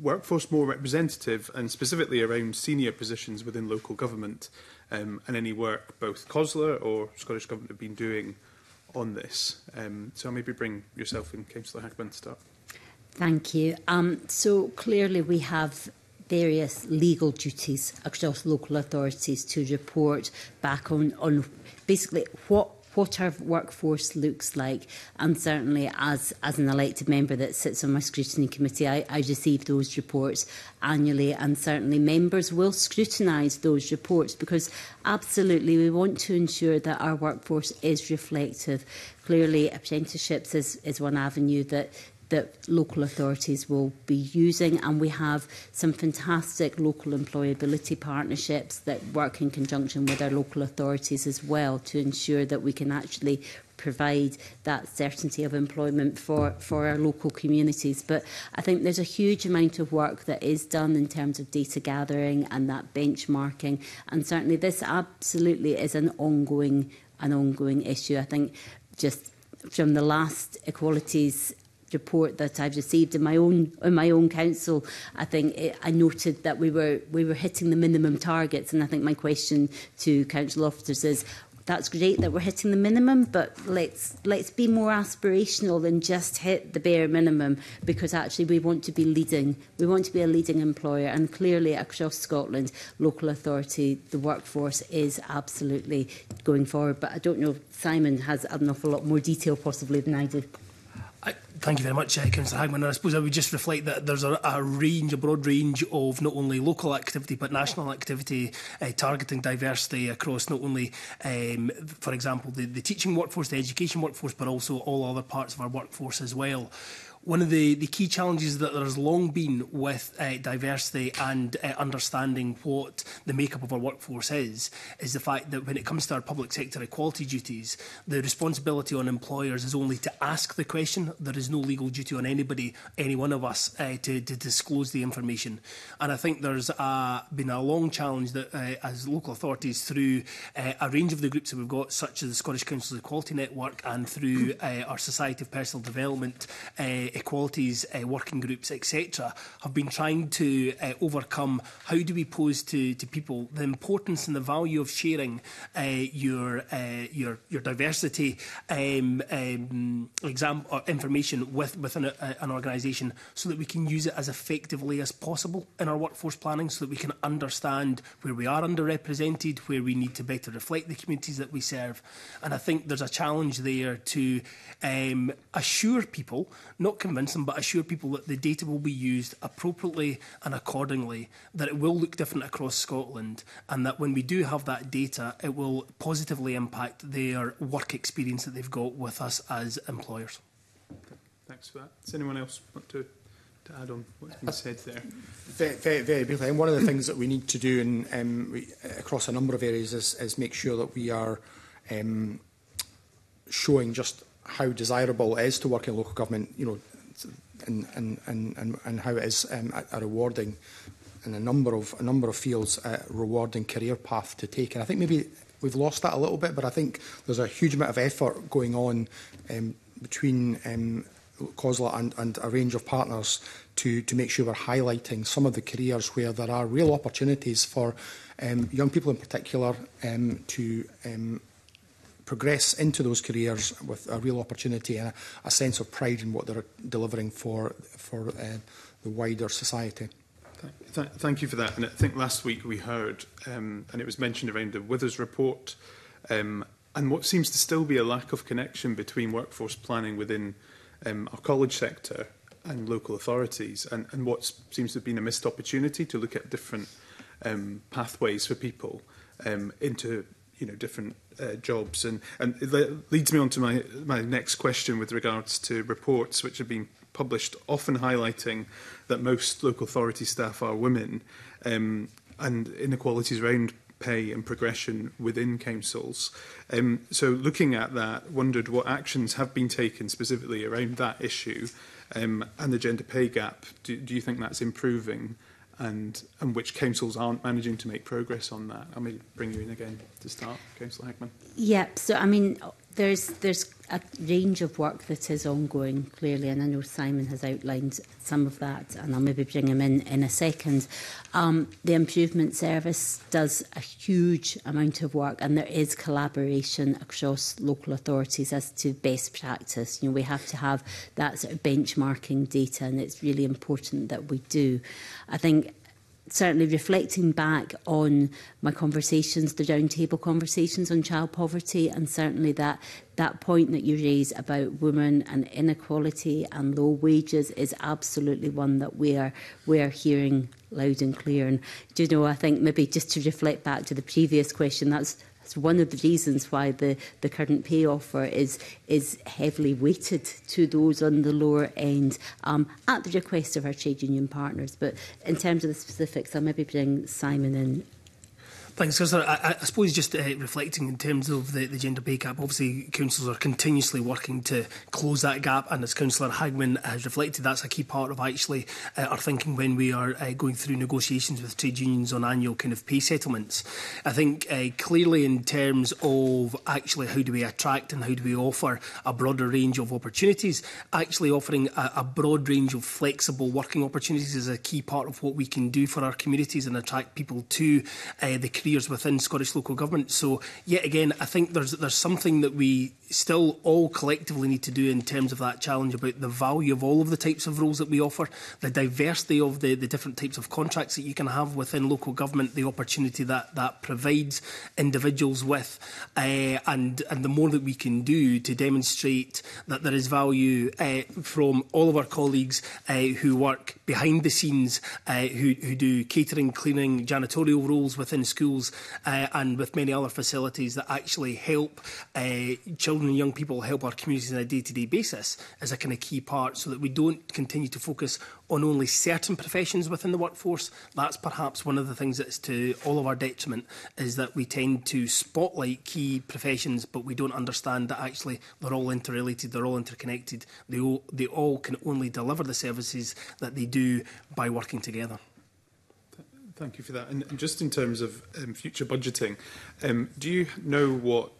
workforce more representative and specifically around senior positions within local government um, and any work both COSLA or Scottish Government have been doing on this. Um, so I'll maybe bring yourself and Councillor Hackman to start. Thank you. Um, so clearly we have various legal duties across local authorities to report back on, on basically what what our workforce looks like. And certainly as, as an elected member that sits on my scrutiny committee, I, I receive those reports annually and certainly members will scrutinise those reports because absolutely we want to ensure that our workforce is reflective. Clearly apprenticeships is, is one avenue that that local authorities will be using. And we have some fantastic local employability partnerships that work in conjunction with our local authorities as well to ensure that we can actually provide that certainty of employment for, for our local communities. But I think there's a huge amount of work that is done in terms of data gathering and that benchmarking. And certainly this absolutely is an ongoing an ongoing issue. I think just from the last equalities report that I've received in my own in my own council, I think it, I noted that we were we were hitting the minimum targets, and I think my question to council officers is. That's great that we're hitting the minimum, but let's let's be more aspirational than just hit the bare minimum because actually we want to be leading. We want to be a leading employer, and clearly across Scotland, local authority, the workforce is absolutely going forward. But I don't know if Simon has an awful lot more detail possibly than I do. I, thank you very much, uh, Councillor Hagman. And I suppose I would just reflect that there's a, a range, a broad range of not only local activity but national activity uh, targeting diversity across not only, um, for example, the, the teaching workforce, the education workforce, but also all other parts of our workforce as well one of the, the key challenges that there has long been with uh, diversity and uh, understanding what the makeup of our workforce is, is the fact that when it comes to our public sector equality duties, the responsibility on employers is only to ask the question. There is no legal duty on anybody, any one of us, uh, to, to disclose the information. And I think there's uh, been a long challenge that uh, as local authorities through uh, a range of the groups that we've got, such as the Scottish Council's Equality Network and through uh, our Society of Personal Development uh, equalities, uh, working groups, etc., have been trying to uh, overcome how do we pose to, to people the importance and the value of sharing uh, your, your, your diversity um, um, exam or information with, within a, an organisation so that we can use it as effectively as possible in our workforce planning so that we can understand where we are underrepresented, where we need to better reflect the communities that we serve. And I think there's a challenge there to um, assure people, not convince them, but assure people that the data will be used appropriately and accordingly, that it will look different across Scotland, and that when we do have that data, it will positively impact their work experience that they've got with us as employers. Thanks for that. Does anyone else want to to add on what's been said there? Very, very, very briefly. And one of the things that we need to do in, um, we, across a number of areas is, is make sure that we are um, showing just how desirable it is to work in local government. You know, and, and, and, and how it is um, a, a rewarding in a number of a number of fields uh, rewarding career path to take. And I think maybe we've lost that a little bit, but I think there's a huge amount of effort going on um, between um, COSLA and, and a range of partners to, to make sure we're highlighting some of the careers where there are real opportunities for um, young people in particular um, to um, progress into those careers with a real opportunity and a, a sense of pride in what they're delivering for, for uh, the wider society. Th thank you for that. And I think last week we heard, um, and it was mentioned around the Withers report, um, and what seems to still be a lack of connection between workforce planning within um, our college sector and local authorities, and, and what seems to have been a missed opportunity to look at different um, pathways for people um, into you know different uh, jobs and and it leads me on to my my next question with regards to reports which have been published often highlighting that most local authority staff are women um and inequalities around pay and progression within councils. Um, so looking at that, wondered what actions have been taken specifically around that issue um, and the gender pay gap. Do, do you think that's improving? Uh, and, and which councils aren't managing to make progress on that. I mean, bring you in again to start, Councillor Hackman. Yep, so I mean, There's there's a range of work that is ongoing, clearly, and I know Simon has outlined some of that, and I'll maybe bring him in in a second. Um, the Improvement Service does a huge amount of work, and there is collaboration across local authorities as to best practice. You know, we have to have that sort of benchmarking data, and it's really important that we do. I think certainly reflecting back on my conversations, the roundtable conversations on child poverty, and certainly that that point that you raise about women and inequality and low wages is absolutely one that we are we are hearing loud and clear. And do you know, I think maybe just to reflect back to the previous question, that's It's one of the reasons why the, the current pay offer is, is heavily weighted to those on the lower end um, at the request of our trade union partners. But in terms of the specifics, I'll maybe bring Simon in Thanks, Councillor. I, I suppose just uh, reflecting in terms of the, the gender pay gap, obviously councils are continuously working to close that gap, and as Councillor Hagman has reflected, that's a key part of actually uh, our thinking when we are uh, going through negotiations with trade unions on annual kind of pay settlements. I think uh, clearly in terms of actually how do we attract and how do we offer a broader range of opportunities, actually offering a, a broad range of flexible working opportunities is a key part of what we can do for our communities and attract people to uh, the careers within Scottish local government. So yet again, I think there's there's something that we still all collectively need to do in terms of that challenge about the value of all of the types of roles that we offer, the diversity of the, the different types of contracts that you can have within local government, the opportunity that that provides individuals with, uh, and and the more that we can do to demonstrate that there is value uh, from all of our colleagues uh, who work behind the scenes, who, who do catering, cleaning, janitorial roles within schools schools uh, and with many other facilities that actually help uh, children and young people help our communities on a day-to-day -day basis is a kind of key part so that we don't continue to focus on only certain professions within the workforce. That's perhaps one of the things that's to all of our detriment is that we tend to spotlight key professions but we don't understand that actually they're all interrelated, they're all interconnected. They all, they all can only deliver the services that they do by working together. Thank you for that. And, just in terms of um, future budgeting, um, do you know what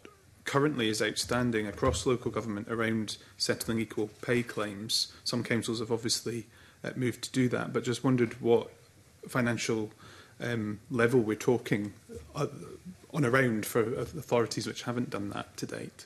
currently is outstanding across local government around settling equal pay claims? Some councils have obviously uh, moved to do that, but just wondered what financial um, level we're talking uh, on around for authorities which haven't done that to date.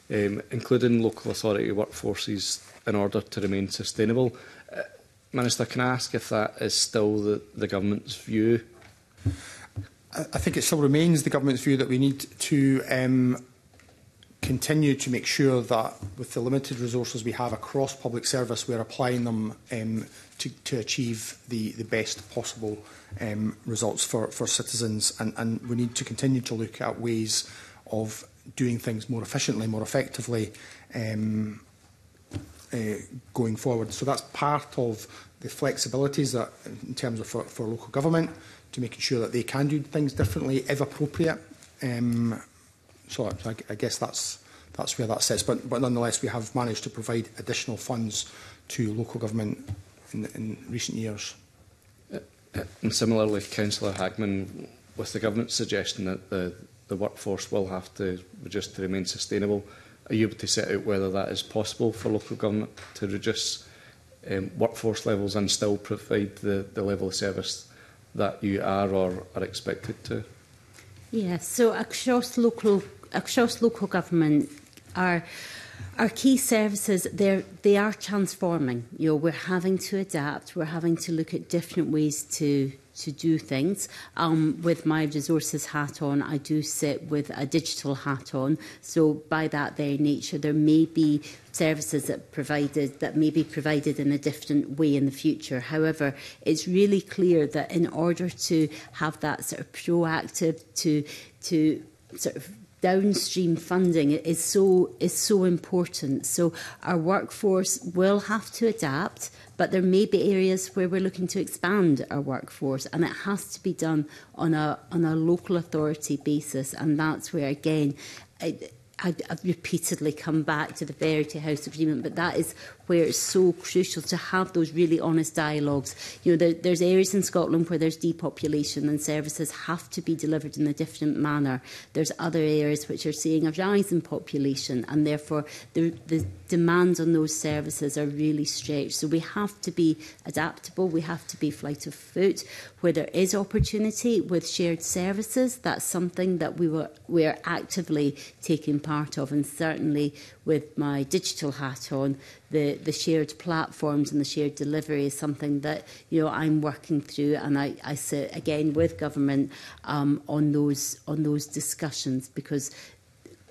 um, including local authority workforces, in order to remain sustainable. Uh, Minister, can I ask if that is still the, the government's view? I, I think it still remains the government's view that we need to um, continue to make sure that with the limited resources we have across public service, we're applying them um, to, to achieve the, the best possible um, results for, for citizens. And, and we need to continue to look at ways of doing things more efficiently, more effectively, um, Uh, going forward. So that's part of the flexibilities that, in terms of for, for local government, to making sure that they can do things differently if appropriate. Um, so I, I guess that's that's where that sits. But, but nonetheless, we have managed to provide additional funds to local government in, in recent years. Uh, uh, and similarly, Councillor Hagman, with the government's suggestion that the, the workforce will have to reduce to remain sustainable, Are you able to set out whether that is possible for local government to reduce um, workforce levels and still provide the, the level of service that you are or are expected to? Yes, so across local across local government our, our key services they are transforming you know we're having to adapt we're having to look at different ways to to do things. Um, with my resources hat on, I do sit with a digital hat on. So by that very nature, there may be services that provided that may be provided in a different way in the future. However, it's really clear that in order to have that sort of proactive to to sort of downstream funding is so is so important. So our workforce will have to adapt, but there may be areas where we're looking to expand our workforce, and it has to be done on a on a local authority basis. And that's where again. I, I've, I've repeatedly come back to the Verity House agreement, but that is where it's so crucial to have those really honest dialogues. You know, there, there's areas in Scotland where there's depopulation and services have to be delivered in a different manner. There's other areas which are seeing a rise in population and therefore the, the demands on those services are really stretched. So we have to be adaptable, we have to be flight of foot. Where there is opportunity with shared services, that's something that we were we are actively taking part of and certainly with my digital hat on, the, the shared platforms and the shared delivery is something that you know I'm working through, and I, I sit again with government um, on those on those discussions because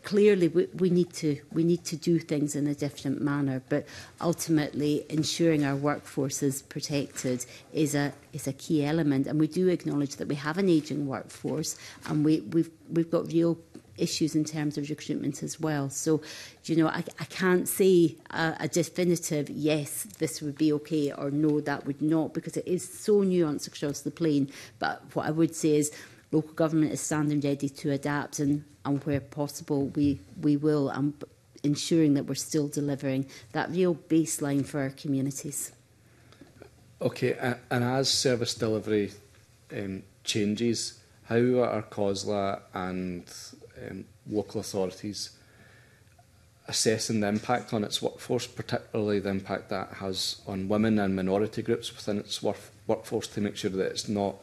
clearly we, we need to we need to do things in a different manner but ultimately ensuring our workforce is protected is a is a key element and we do acknowledge that we have an aging workforce and we we've we've got real issues in terms of recruitment as well. So, you know, I, I can't say a, a definitive yes, this would be okay or no, that would not, because it is so nuanced across the plane. But what I would say is local government is standing ready to adapt and, and where possible we, we will, and um, ensuring that we're still delivering that real baseline for our communities. Okay, and as service delivery um, changes, how are COSLA and um, local authorities assessing the impact on its workforce, particularly the impact that has on women and minority groups within its work workforce to make sure that it's not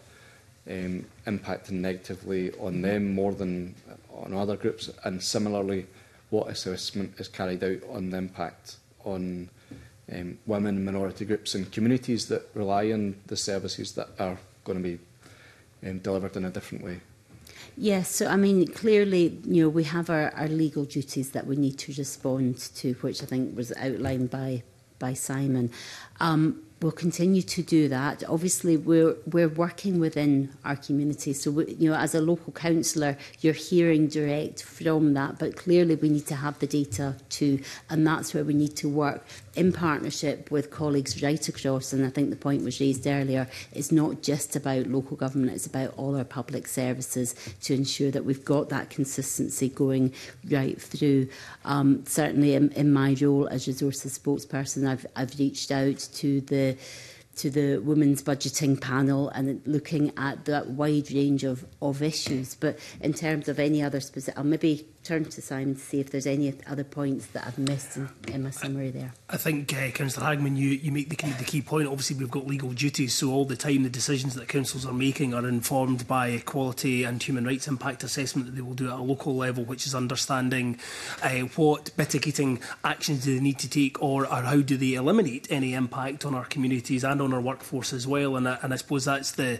um, impacting negatively on them more than on other groups. And similarly, what assessment is carried out on the impact on um, women and minority groups and communities that rely on the services that are going to be um, delivered in a different way. Yes, so I mean, clearly, you know, we have our, our legal duties that we need to respond to, which I think was outlined by by Simon. Um, we'll continue to do that. Obviously, we're we're working within our community, so we, you know, as a local councillor, you're hearing direct from that. But clearly, we need to have the data too, and that's where we need to work in partnership with colleagues right across, and I think the point was raised earlier, it's not just about local government, it's about all our public services to ensure that we've got that consistency going right through. Um, certainly in, in my role as resources spokesperson, I've, I've reached out to the to the Women's Budgeting Panel and looking at that wide range of, of issues. But in terms of any other specific, I'll maybe turn to Simon to see if there's any other points that I've missed in, in my summary there. I think, uh, Councillor Hagman, you, you make the key, the key point. Obviously, we've got legal duties, so all the time the decisions that councils are making are informed by equality and human rights impact assessment that they will do at a local level, which is understanding uh, what mitigating actions do they need to take or, or how do they eliminate any impact on our communities and on our workforce as well. And, uh, and I suppose that's the,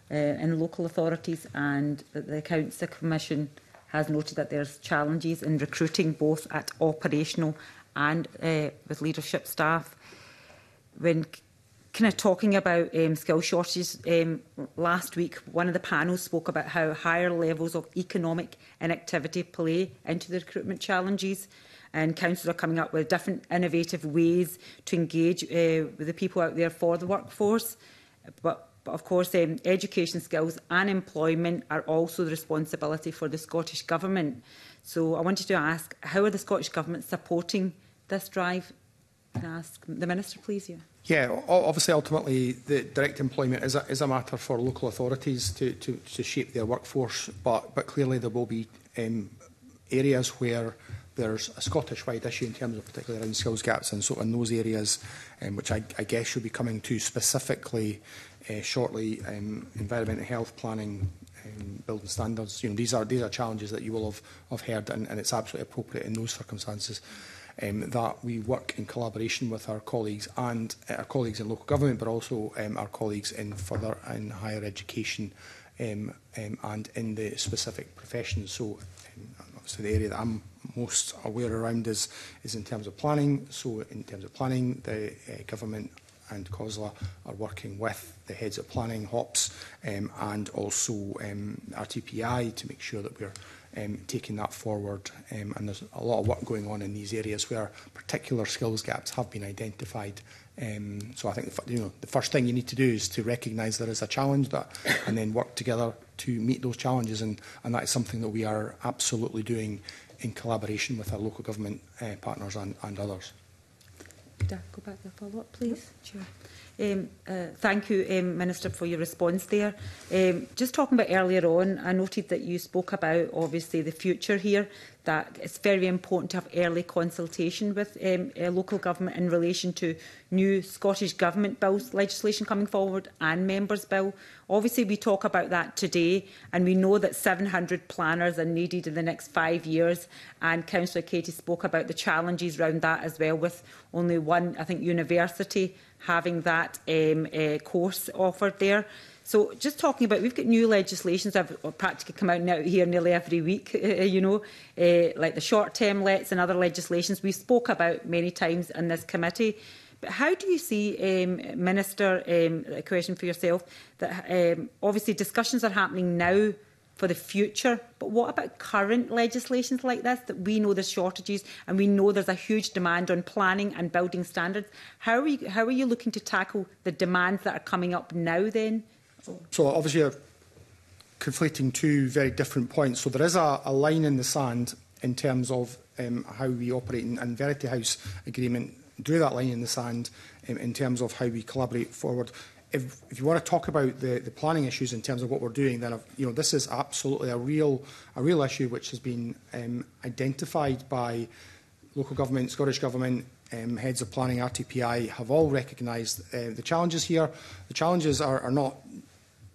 uh, in local authorities, and the Accounts Commission has noted that there's challenges in recruiting both at operational and uh, with leadership staff. When kind of talking about um, skill shortages, um, last week one of the panels spoke about how higher levels of economic inactivity play into the recruitment challenges and councils are coming up with different innovative ways to engage uh, with the people out there for the workforce. But, but of course, um, education skills and employment are also the responsibility for the Scottish Government. So I wanted to ask, how are the Scottish Government supporting this drive? Can I ask the Minister, please? Yeah. Yeah, obviously, ultimately, the direct employment is a, is a matter for local authorities to, to, to shape their workforce, but, but clearly there will be um, areas where there's a Scottish-wide issue in terms of particularly around skills gaps, and so in those areas, um, which I, I guess you'll be coming to specifically uh, shortly, um, environment and health planning, um, building standards. You know, these are these are challenges that you will have, have heard, and, and it's absolutely appropriate in those circumstances um, that we work in collaboration with our colleagues and uh, our colleagues in local government, but also um, our colleagues in further and higher education um, um, and in the specific professions. So, um, obviously, the area that I'm most aware around is is in terms of planning. So, in terms of planning, the uh, government and COSLA are working with the heads of planning, HOPS, um, and also um, RTPI to make sure that we're um, taking that forward. Um, and there's a lot of work going on in these areas where particular skills gaps have been identified. Um, so I think the, you know the first thing you need to do is to recognise there is a challenge that, and then work together to meet those challenges. And, and that is something that we are absolutely doing in collaboration with our local government uh, partners and, and others. Ada, go back to the follow-up, please. Yep. Sure. Um, uh, thank you, um, Minister, for your response there. Um, just talking about earlier on, I noted that you spoke about, obviously, the future here, that it's very important to have early consultation with um, uh, local government in relation to new Scottish Government bills, legislation coming forward and Members' Bill. Obviously, we talk about that today, and we know that 700 planners are needed in the next five years, and Councillor Katie spoke about the challenges around that as well, with only one, I think, university having that um, uh, course offered there. So just talking about, we've got new legislations that have uh, practically come out now here nearly every week, uh, you know, uh, like the short-term lets and other legislations we spoke about many times in this committee. But how do you see, um, Minister, um, a question for yourself, that um, obviously discussions are happening now for the future. But what about current legislations like this that we know there's shortages and we know there's a huge demand on planning and building standards? How are you, how are you looking to tackle the demands that are coming up now then? So obviously you're conflating two very different points. So there is a, a line in the sand in terms of um, how we operate in, in Verity House agreement, drew that line in the sand um, in terms of how we collaborate forward if, if you want to talk about the, the planning issues in terms of what we're doing, then I've, you know this is absolutely a real a real issue which has been um, identified by local government, Scottish government, um, heads of planning, RTPI have all recognised uh, the challenges here. The challenges are, are not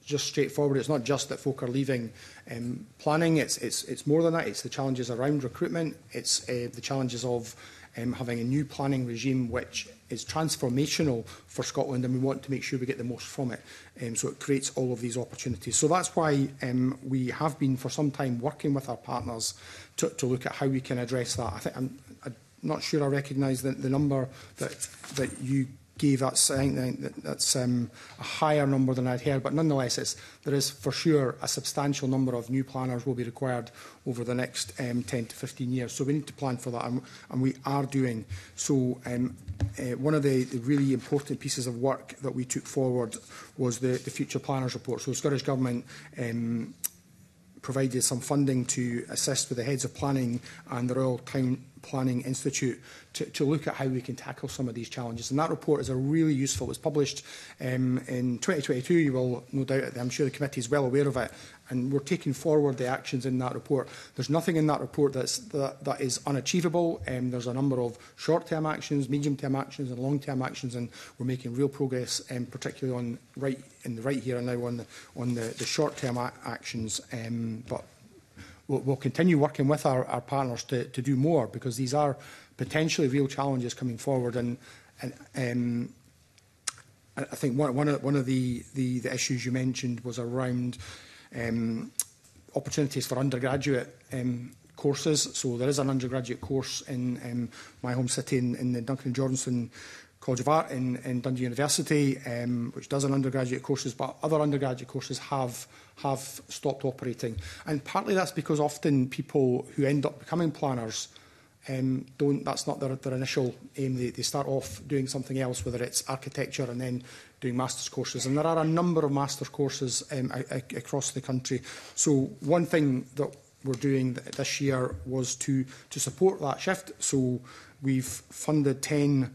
just straightforward. It's not just that folk are leaving um, planning. It's, it's, it's more than that. It's the challenges around recruitment. It's uh, the challenges of um, having a new planning regime which is transformational for Scotland and we want to make sure we get the most from it. Um, so it creates all of these opportunities. So that's why um, we have been for some time working with our partners to, to look at how we can address that. I think I'm, I'm not sure I recognise the, the number that, that you gave us, I think, that, that's um, a higher number than I'd heard, but nonetheless, there is for sure a substantial number of new planners will be required over the next um, 10 to 15 years. So we need to plan for that, and, and we are doing. So um, uh, one of the, the, really important pieces of work that we took forward was the, the Future Planners Report. So the Scottish Government um, provided some funding to assist with the heads of planning and the Royal Town Planning Institute to, to look at how we can tackle some of these challenges. And that report is a really useful. It was published um, in 2022. You will no doubt, I'm sure the committee is well aware of it. And we're taking forward the actions in that report. There's nothing in that report that's, that, that is unachievable. Um, there's a number of short-term actions, medium-term actions and long-term actions. And we're making real progress, um, particularly on right in the right here and now on the, on the, the short-term actions. Um, but we'll, we'll continue working with our, our partners to, to do more because these are potentially real challenges coming forward. And, and um, I think one, one of, one of the, the, the issues you mentioned was around um, opportunities for undergraduate um, courses. So there is an undergraduate course in um, my home city in, in the Duncan Johnson College of Art in, in Dundee University, um, which does an undergraduate courses, but other undergraduate courses have have stopped operating. And partly that's because often people who end up becoming planners um, don't, that's not their, their initial aim. They, they start off doing something else, whether it's architecture and then doing master's courses. And there are a number of master's courses um, a, a, across the country. So one thing that we're doing this year was to, to support that shift. So we've funded 10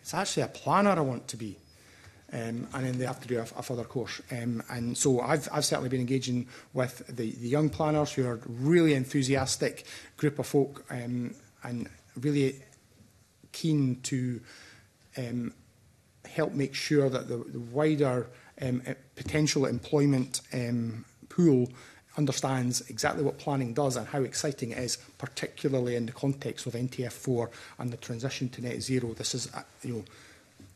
it's actually a planner I want to be um, and then they have to do a, a further course. Um, and so I've, I've certainly been engaging with the, the young planners who are really enthusiastic group of folk um, and really keen to um, help make sure that the, the wider um, e, potential employment um, pool understands exactly what planning does and how exciting it is, particularly in the context of NTF4 and the transition to net zero. This is, uh, you know,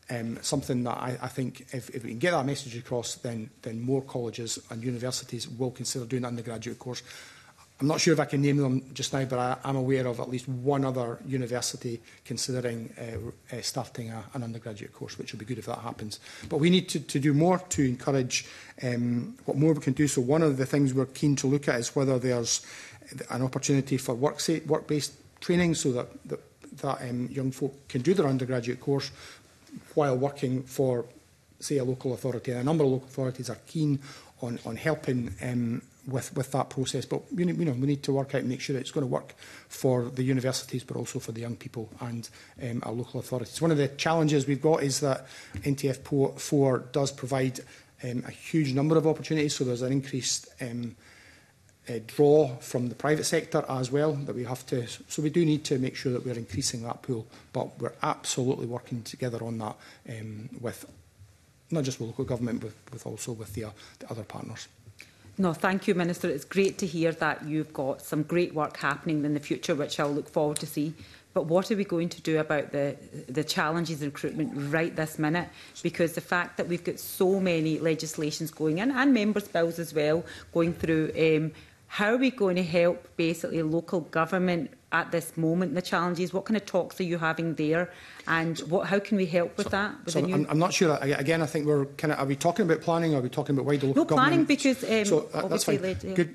um, something that I, I think if, if we can get that message across, then, then more colleges and universities will consider doing the undergraduate course. I'm not sure if I can name them just now, but I, I'm aware of at least one other university considering uh, uh, starting a, an undergraduate course, which would be good if that happens. But we need to, to do more to encourage um, what more we can do. So one of the things we're keen to look at is whether there's an opportunity for work-based work training so that, that, that um, young folk can do their undergraduate course, while working for, say, a local authority, and a number of local authorities are keen on, on helping um, with, with that process. But you know, we need to work out and make sure it's going to work for the universities, but also for the young people and um, our local authorities. One of the challenges we've got is that NTF 4 does provide um, a huge number of opportunities, so there's an increased um, uh, draw from the private sector as well that we have to. So we do need to make sure that we're increasing that pool, but we're absolutely working together on that um, with not just with local government, but with also with the, uh, the other partners. No, thank you, Minister. It's great to hear that you've got some great work happening in the future, which I'll look forward to see. But what are we going to do about the, the challenges in recruitment right this minute? Because the fact that we've got so many legislations going in, and members' bills as well, going through um, How are we going to help basically local government at this moment, the challenges? What kind of talks are you having there? And what, how can we help with so, that? With so new... I'm, I'm, not sure. I, again, I think we're kind of, are we talking about planning? Or are we talking about wider local no, planning government? planning because um, so, uh, that's fine. Led, yeah. good,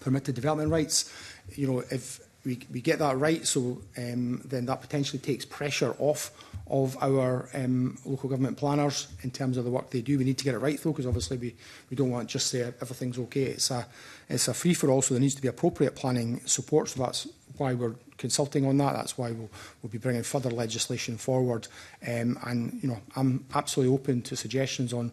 permitted development rights. You know, if we, we get that right, so um, then that potentially takes pressure off of our um, local government planners in terms of the work they do. We need to get it right, though, because obviously we, we don't want to just say everything's okay. It's a, it's a free-for-all, so there needs to be appropriate planning support. So that's why we're consulting on that. That's why we'll, we'll be bringing further legislation forward. Um, and, you know, I'm absolutely open to suggestions on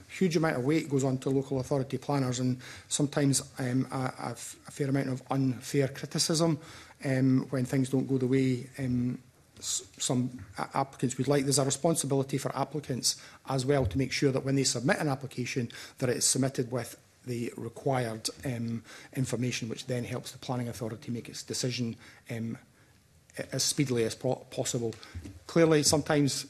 Huge amount of weight goes on to local authority planners, and sometimes um, a, a fair amount of unfair criticism um, when things don't go the way. Um, some applicants would like. There's a responsibility for applicants as well to make sure that when they submit an application that it is submitted with the required um, information, which then helps the planning authority make its decision um, as speedily as po possible. Clearly, sometimes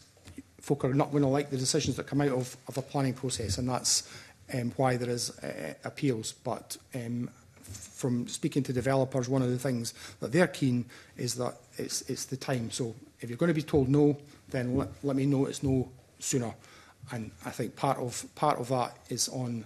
folk are not going to like the decisions that come out of, of a planning process, and that's um, why there is uh, appeals. But um, from speaking to developers, one of the things that they're keen is that it's, it's the time. So if you're going to be told no, then let, let me know it's no sooner. And I think part of, part of that is on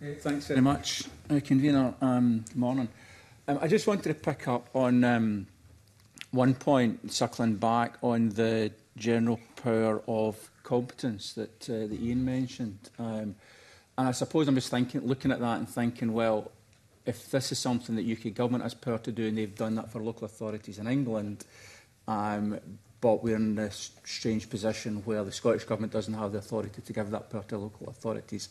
Thanks very much, uh, Convener. Um, good morning. Um, I just wanted to pick up on um, one point, circling back on the general power of competence that, uh, that Ian mentioned. Um, and I suppose I'm just thinking, looking at that and thinking, well, if this is something that UK government has power to do, and they've done that for local authorities in England, um, but we're in this strange position where the Scottish Government doesn't have the authority to give that power to local authorities.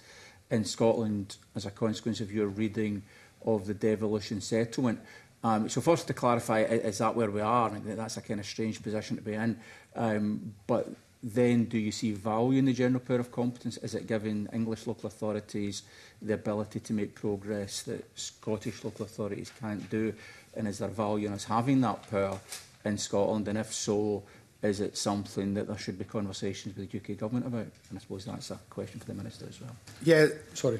In Scotland, as a consequence of your reading of the devolution settlement, um, so first to clarify, is that where we are? I think that's a kind of strange position to be in. Um, but then do you see value in the general power of competence? Is it giving English local authorities the ability to make progress that Scottish local authorities can't do? And is there value in us having that power in Scotland? And if so, is it something that there should be conversations with the UK government about? And I suppose that's a question for the Minister as well. Yeah, sorry.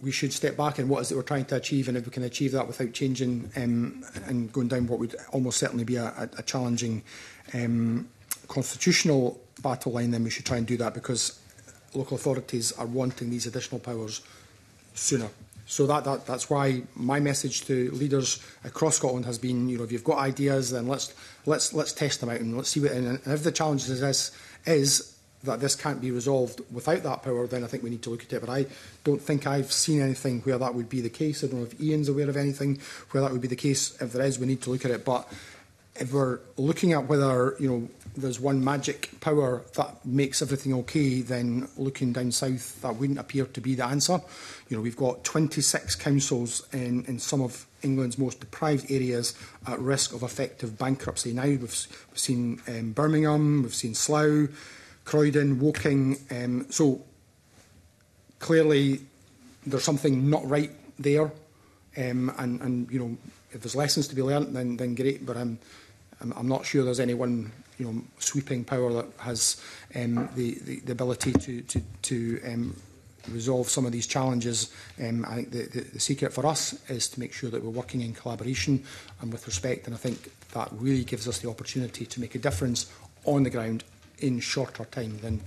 we should step back and what is it we're trying to achieve and if we can achieve that without changing um, and going down what would almost certainly be a, a challenging um, constitutional battle line, then we should try and do that because local authorities are wanting these additional powers sooner. So that, that that's why my message to leaders across Scotland has been, you know, if you've got ideas, then let's let's let's test them out and let's see what. And if the challenge is is that this can't be resolved without that power, then I think we need to look at it. But I don't think I've seen anything where that would be the case. I don't know if Ian's aware of anything where that would be the case. If there is, we need to look at it. But if we're looking at whether you know there's one magic power that makes everything okay, then looking down south, that wouldn't appear to be the answer. You know, we've got 26 councils in, in some of England's most deprived areas at risk of effective bankruptcy. Now we've, we've seen um, Birmingham, we've seen Slough, Croydon, Woking. Um, so clearly there's something not right there. Um, and, and, you know, if there's lessons to be learned, then, then great. But I'm, I'm, I'm not sure there's anyone, you know, sweeping power that has um, the, the, the ability to, to, to um, resolve some of these challenges. Um, I think the, the, the secret for us is to make sure that we're working in collaboration and with respect. And I think that really gives us the opportunity to make a difference on the ground in shorter time than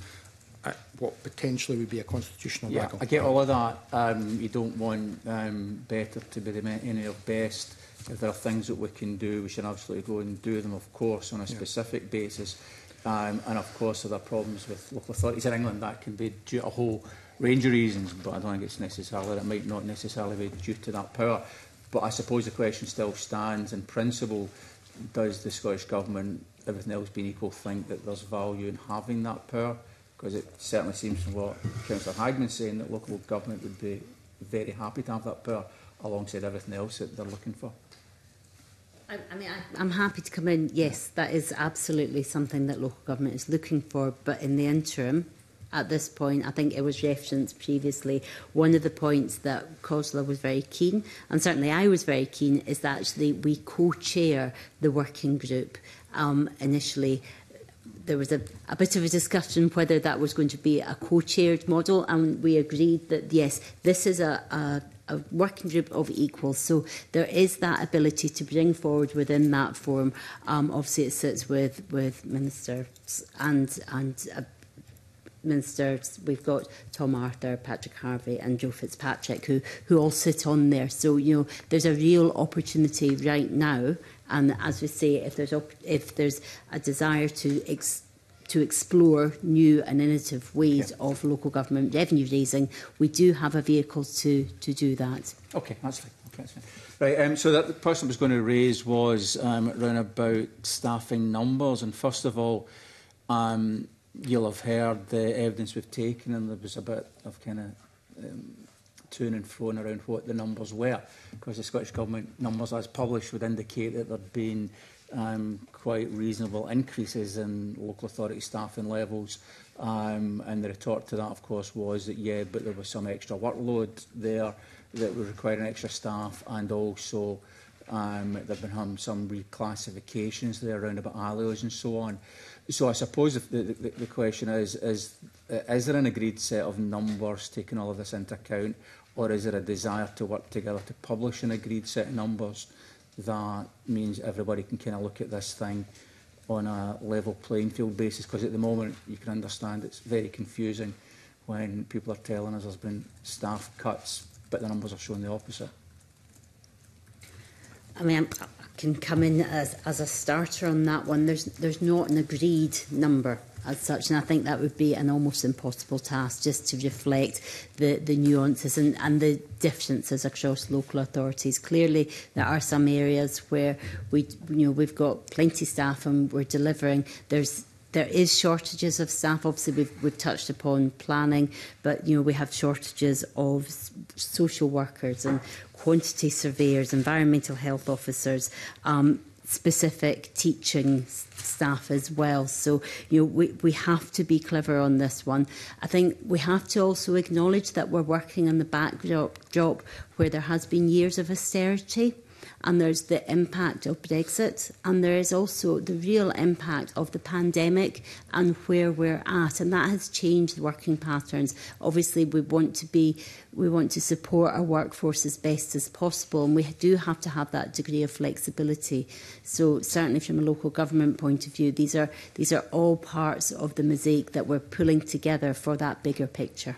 uh, what potentially would be a constitutional yeah, battle. I get all of that. Um, you don't want um, better to be the any of best. If there are things that we can do, we should absolutely go and do them, of course, on a specific yeah. basis. Um, and of course, there are problems with local authorities in England that can be due to a whole range of reasons, but I don't think it's necessarily, it might not necessarily be due to that power. But I suppose the question still stands in principle, does the Scottish Government everything else being equal, think that there's value in having that power? Because it certainly seems from what Councillor Hagman's saying that local government would be very happy to have that power alongside everything else that they're looking for. I, I mean, I, I'm happy to come in. Yes, that is absolutely something that local government is looking for. But in the interim, at this point. I think it was referenced previously. One of the points that Cosla was very keen, and certainly I was very keen, is that actually we co-chair the working group um, initially there was a, a bit of a discussion whether that was going to be a co-chaired model and we agreed that yes this is a, a a working group of equals. So there is that ability to bring forward within that forum. Um, obviously, it sits with with ministers and and uh, ministers. We've got Tom Arthur, Patrick Harvey, and Joe Fitzpatrick, who who all sit on there. So you know, there's a real opportunity right now And as we say, if there's op if there's a desire to ex to explore new and innovative ways yeah. of local government revenue raising, we do have a vehicle to to do that. Okay, that's fine. Right, um, so that the person was going to raise was um, around about staffing numbers, and first of all, um, you'll have heard the evidence we've taken, and there was a bit of kind of um, turn and fro around what the numbers were, because the Scottish Government numbers as published would indicate that there'd been um, quite reasonable increases in local authority staffing levels. Um, and the retort to that, of course, was that, yeah, but there was some extra workload there that would require an extra staff and also um, there been some reclassifications there around about alloys and so on. So I suppose if the, the, the question is, is, is there an agreed set of numbers taking all of this into account, or is there a desire to work together to publish an agreed set of numbers that means everybody can kind of look at this thing on a level playing field basis because at the moment you can understand it's very confusing when people are telling us there's been staff cuts but the numbers are showing the opposite. I mean, I can come in as, as a starter on that one. There's, there's not an agreed number as such. And I think that would be an almost impossible task just to reflect the, the nuances and, and the differences across local authorities. Clearly, there are some areas where we, you know, we've got plenty of staff and we're delivering. There's there is shortages of staff. Obviously, we've, we've touched upon planning, but you know we have shortages of social workers and quantity surveyors, environmental health officers, um, specific teaching staff as well. So, you know, we, we have to be clever on this one. I think we have to also acknowledge that we're working in the backdrop where there has been years of austerity and there's the impact of Brexit, and there is also the real impact of the pandemic and where we're at, and that has changed working patterns. Obviously, we want to be, we want to support our workforce as best as possible, and we do have to have that degree of flexibility. So certainly, from a local government point of view, these are these are all parts of the mosaic that we're pulling together for that bigger picture.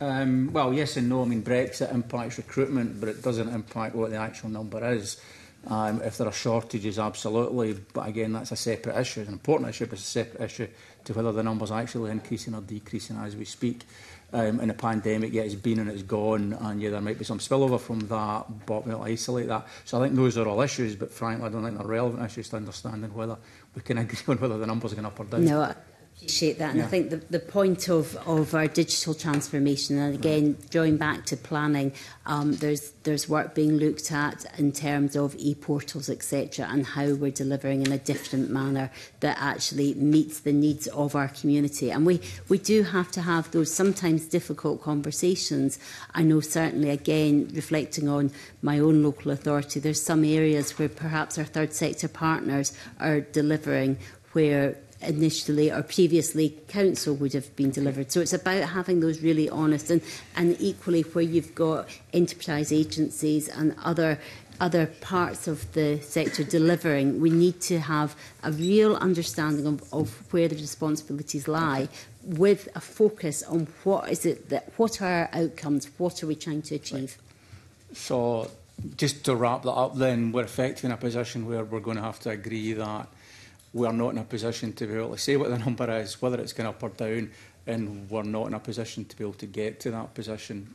Um, well, yes and no. I mean, Brexit impacts recruitment, but it doesn't impact what the actual number is. Um, if there are shortages, absolutely. But again, that's a separate issue. It's an important issue, but it's a separate issue to whether the number's actually increasing or decreasing as we speak. Um, in a pandemic, yeah, it's been and it's gone, and yeah, there might be some spillover from that, but we'll isolate that. So I think those are all issues, but frankly, I don't think they're relevant issues to understanding whether we can agree on whether the numbers are going up or down. No, appreciate that. And yeah. I think the, the point of, of our digital transformation, and again, drawing back to planning, um, there's, there's work being looked at in terms of e-portals, etc., and how we're delivering in a different manner that actually meets the needs of our community. And we, we do have to have those sometimes difficult conversations. I know certainly, again, reflecting on my own local authority, there's some areas where perhaps our third sector partners are delivering where initially or previously council would have been delivered. So it's about having those really honest and, and equally where you've got enterprise agencies and other other parts of the sector delivering, we need to have a real understanding of, of where the responsibilities lie with a focus on what is it that what are our outcomes, what are we trying to achieve. Right. So just to wrap that up then, we're effectively in a position where we're going to have to agree that we are not in a position to be able to say what the number is, whether it's going up or down, and we're not in a position to be able to get to that position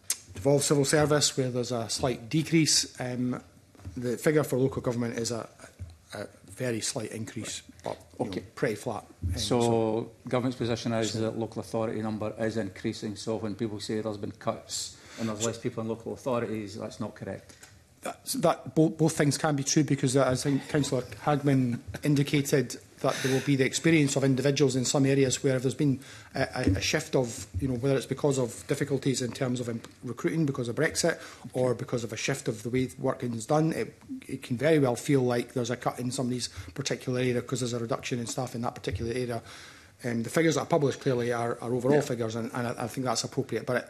Devolved civil service, where there's a slight decrease. Um, the figure for local government is a, a very slight increase, but okay. know, pretty flat. Um, so, so government's position is so. that local authority number is increasing. So when people say there's been cuts and there's less people in local authorities, that's not correct. That, that both, both things can be true because, uh, as I think Councillor Hagman indicated, that there will be the experience of individuals in some areas where there's been a, a shift of, you know, whether it's because of difficulties in terms of recruiting because of Brexit or because of a shift of the way work is done, it, it can very well feel like there's a cut in somebody's particular area because there's a reduction in staff in that particular area. Um, the figures that are published clearly are, are overall yeah. figures, and, and I, I think that's appropriate. But it,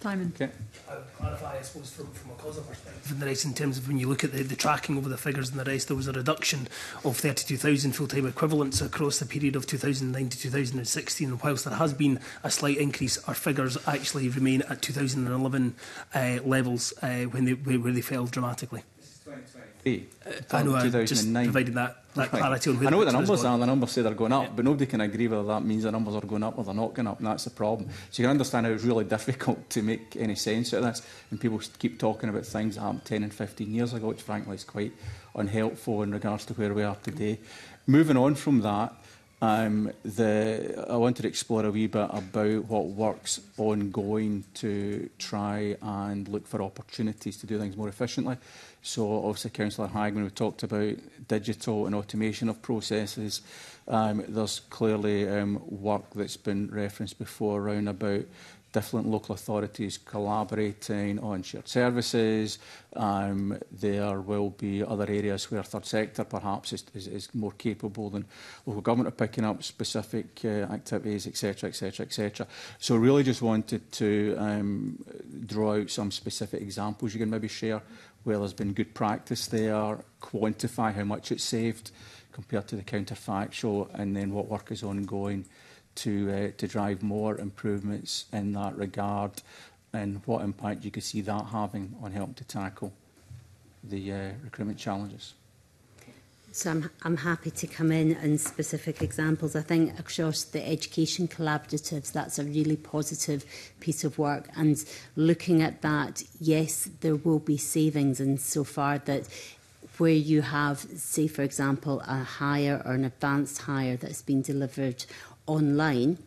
Simon. Okay. clarify, I suppose, from, from a causal perspective in the race, in terms of when you look at the, the tracking over the figures in the race, there was a reduction of 32,000 full time equivalents across the period of 2009 to 2016. And whilst there has been a slight increase, our figures actually remain at 2011 uh, levels uh, when they, where they fell dramatically. This Uh, I know, I just provided that like right. I know the numbers are, the numbers say they're going up, yeah. but nobody can agree whether that means the numbers are going up or they're not going up, and that's the problem. So you can understand how it's really difficult to make any sense out of this, and people keep talking about things that happened 10 and 15 years ago, which frankly is quite unhelpful in regards to where we are today. Moving on from that, Um, the, I want to explore a wee bit about what works ongoing to try and look for opportunities to do things more efficiently. So, obviously, Councillor Hagman, we talked about digital and automation of processes. Um, there's clearly um, work that's been referenced before around about different local authorities collaborating on shared services. Um, there will be other areas where third sector perhaps is, is, is more capable than local government of picking up specific uh, activities, etc, etc, etc. So really just wanted to um, draw out some specific examples you can maybe share where there's been good practice there, quantify how much it's saved compared to the counterfactual, and then what work is ongoing to, uh, to drive more improvements in that regard and what impact you could see that having on help to tackle the uh, recruitment challenges? So I'm, I'm happy to come in and specific examples. I think across the education collaboratives, that's a really positive piece of work. And looking at that, yes, there will be savings so far that where you have, say, for example, a higher or an advanced higher that's been delivered online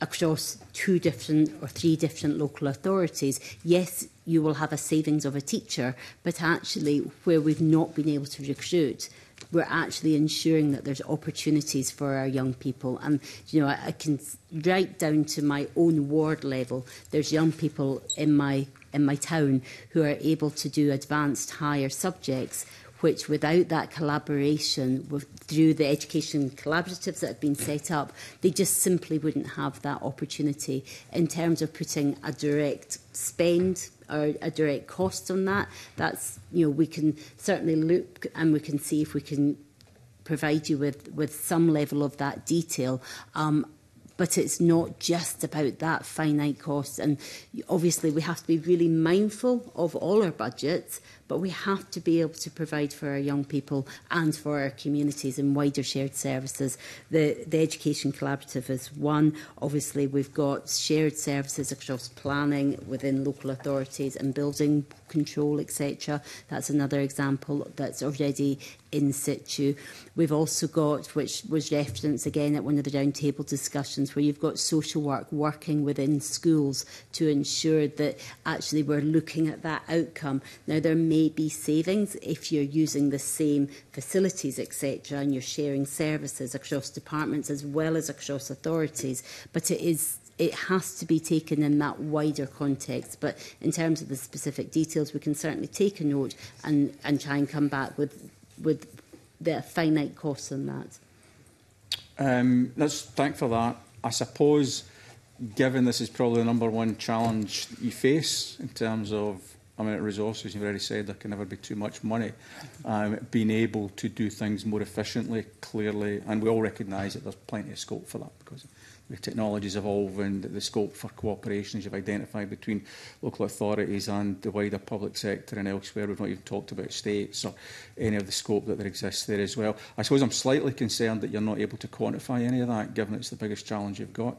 across two different or three different local authorities, yes, you will have a savings of a teacher, but actually, where we've not been able to recruit, we're actually ensuring that there's opportunities for our young people. And, you know, I, I can, right down to my own ward level, there's young people in my in my town who are able to do advanced higher subjects which without that collaboration with, through the education collaboratives that have been set up, they just simply wouldn't have that opportunity in terms of putting a direct spend or a direct cost on that. That's, you know, we can certainly look and we can see if we can provide you with, with some level of that detail. Um, but it's not just about that finite cost. And obviously, we have to be really mindful of all our budgets, But we have to be able to provide for our young people and for our communities and wider shared services. The, the Education Collaborative is one. Obviously, we've got shared services across planning within local authorities and building control, etc. That's another example that's already in situ. We've also got, which was referenced again at one of the roundtable discussions, where you've got social work working within schools to ensure that actually we're looking at that outcome. Now, there may may be savings if you're using the same facilities, etc., and you're sharing services across departments as well as across authorities. But it is it has to be taken in that wider context. But in terms of the specific details, we can certainly take a note and, and try and come back with with the finite costs on that. Um, that's thank for that. I suppose, given this is probably the number one challenge you face in terms of amount of resources, you've already said there can never be too much money, um, being able to do things more efficiently, clearly, and we all recognise that there's plenty of scope for that because the technologies is and the scope for cooperation as you've identified between local authorities and the wider public sector and elsewhere. We've not even talked about states or any of the scope that there exists there as well. I suppose I'm slightly concerned that you're not able to quantify any of that, given it's the biggest challenge you've got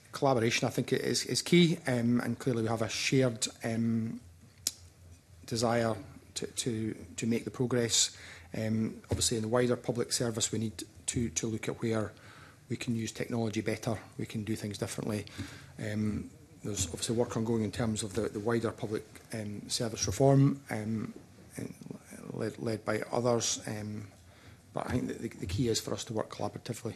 collaboration, I think, is, is key, um, and clearly we have a shared um, desire to, to, to make the progress. Um, obviously, in the wider public service, we need to, to look at where we can use technology better, we can do things differently. Um, there's obviously work ongoing in terms of the, the wider public um, service reform, um, led, led by others. Um, but I think the, the key is for us to work collaboratively.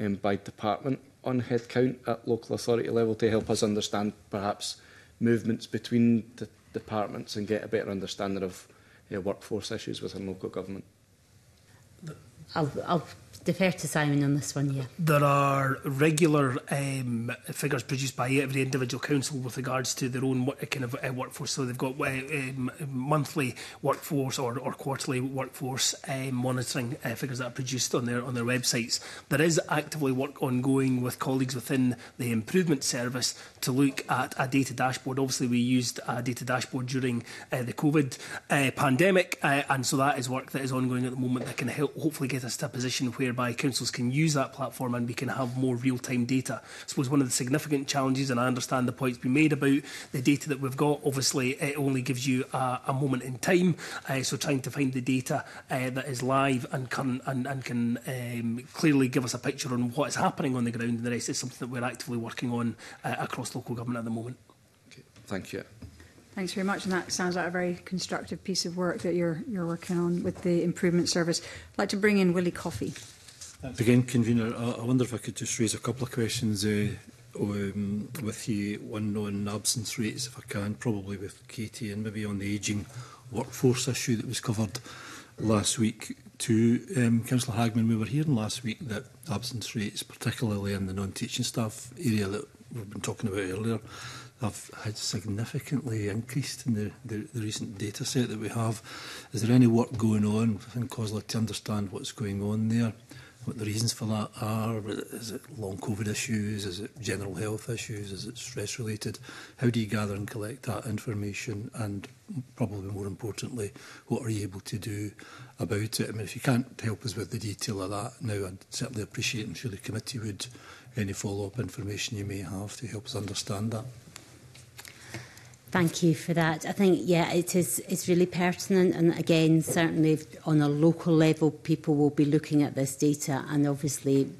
um, by department on headcount at local authority level to help us understand perhaps movements between the departments and get a better understanding of you know, workforce issues within local government. I'll, I'll defer to Simon on this one, yeah. There are regular um, figures produced by every individual council with regards to their own kind of uh, workforce. So they've got uh, um, monthly workforce or, or quarterly workforce um, monitoring uh, figures that are produced on their on their websites. There is actively work ongoing with colleagues within the improvement service to look at a data dashboard. Obviously, we used a data dashboard during uh, the COVID uh, pandemic, and so that is work that is ongoing at the moment that can help hopefully get us to a position where whereby councils can use that platform and we can have more real-time data. I suppose one of the significant challenges, and I understand the points being made about the data that we've got, obviously it only gives you a, a moment in time, uh, so trying to find the data uh, that is live and can, and, and can um, clearly give us a picture on what is happening on the ground and the rest is something that we're actively working on uh, across local government at the moment. Okay. Thank you. Thanks very much, and that sounds like a very constructive piece of work that you're you're working on with the improvement service. I'd like to bring in Willie Coffey. Thanks. Again, Convener, I, wonder if I could just raise a couple of questions uh, um, with you, one on absence rates, if I can, probably with Katie, and maybe on the ageing workforce issue that was covered last week. To um, Councillor Hagman, we were hearing last week that absence rates, particularly in the non-teaching staff area that we've been talking about earlier, have had significantly increased in the, the, the recent data set that we have. Is there any work going on within COSLA to understand what's going on there? What the reasons for that are? Is it long COVID issues? Is it general health issues? Is it stress related? How do you gather and collect that information? And probably more importantly, what are you able to do about it? I mean, if you can't help us with the detail of that now, I'd certainly appreciate, I'm sure the committee would, any follow up information you may have to help us understand that. Thank you for that. I think, yeah, it is it's really pertinent. And again, certainly on a local level, people will be looking at this data and obviously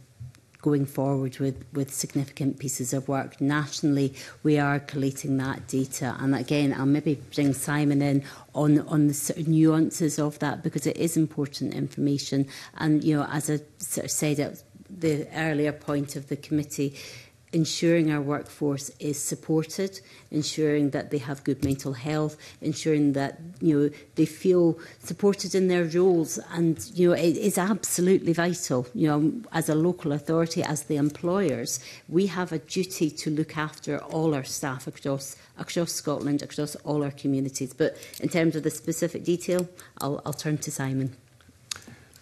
going forward with, with significant pieces of work. Nationally, we are collating that data. And again, I'll maybe bring Simon in on, on the sort of nuances of that because it is important information. And, you know, as I sort of said at the earlier point of the committee, ensuring our workforce is supported, ensuring that they have good mental health, ensuring that you know they feel supported in their roles, and you know it is absolutely vital. You know, as a local authority, as the employers, we have a duty to look after all our staff across across Scotland, across all our communities. But in terms of the specific detail, I'll, I'll turn to Simon.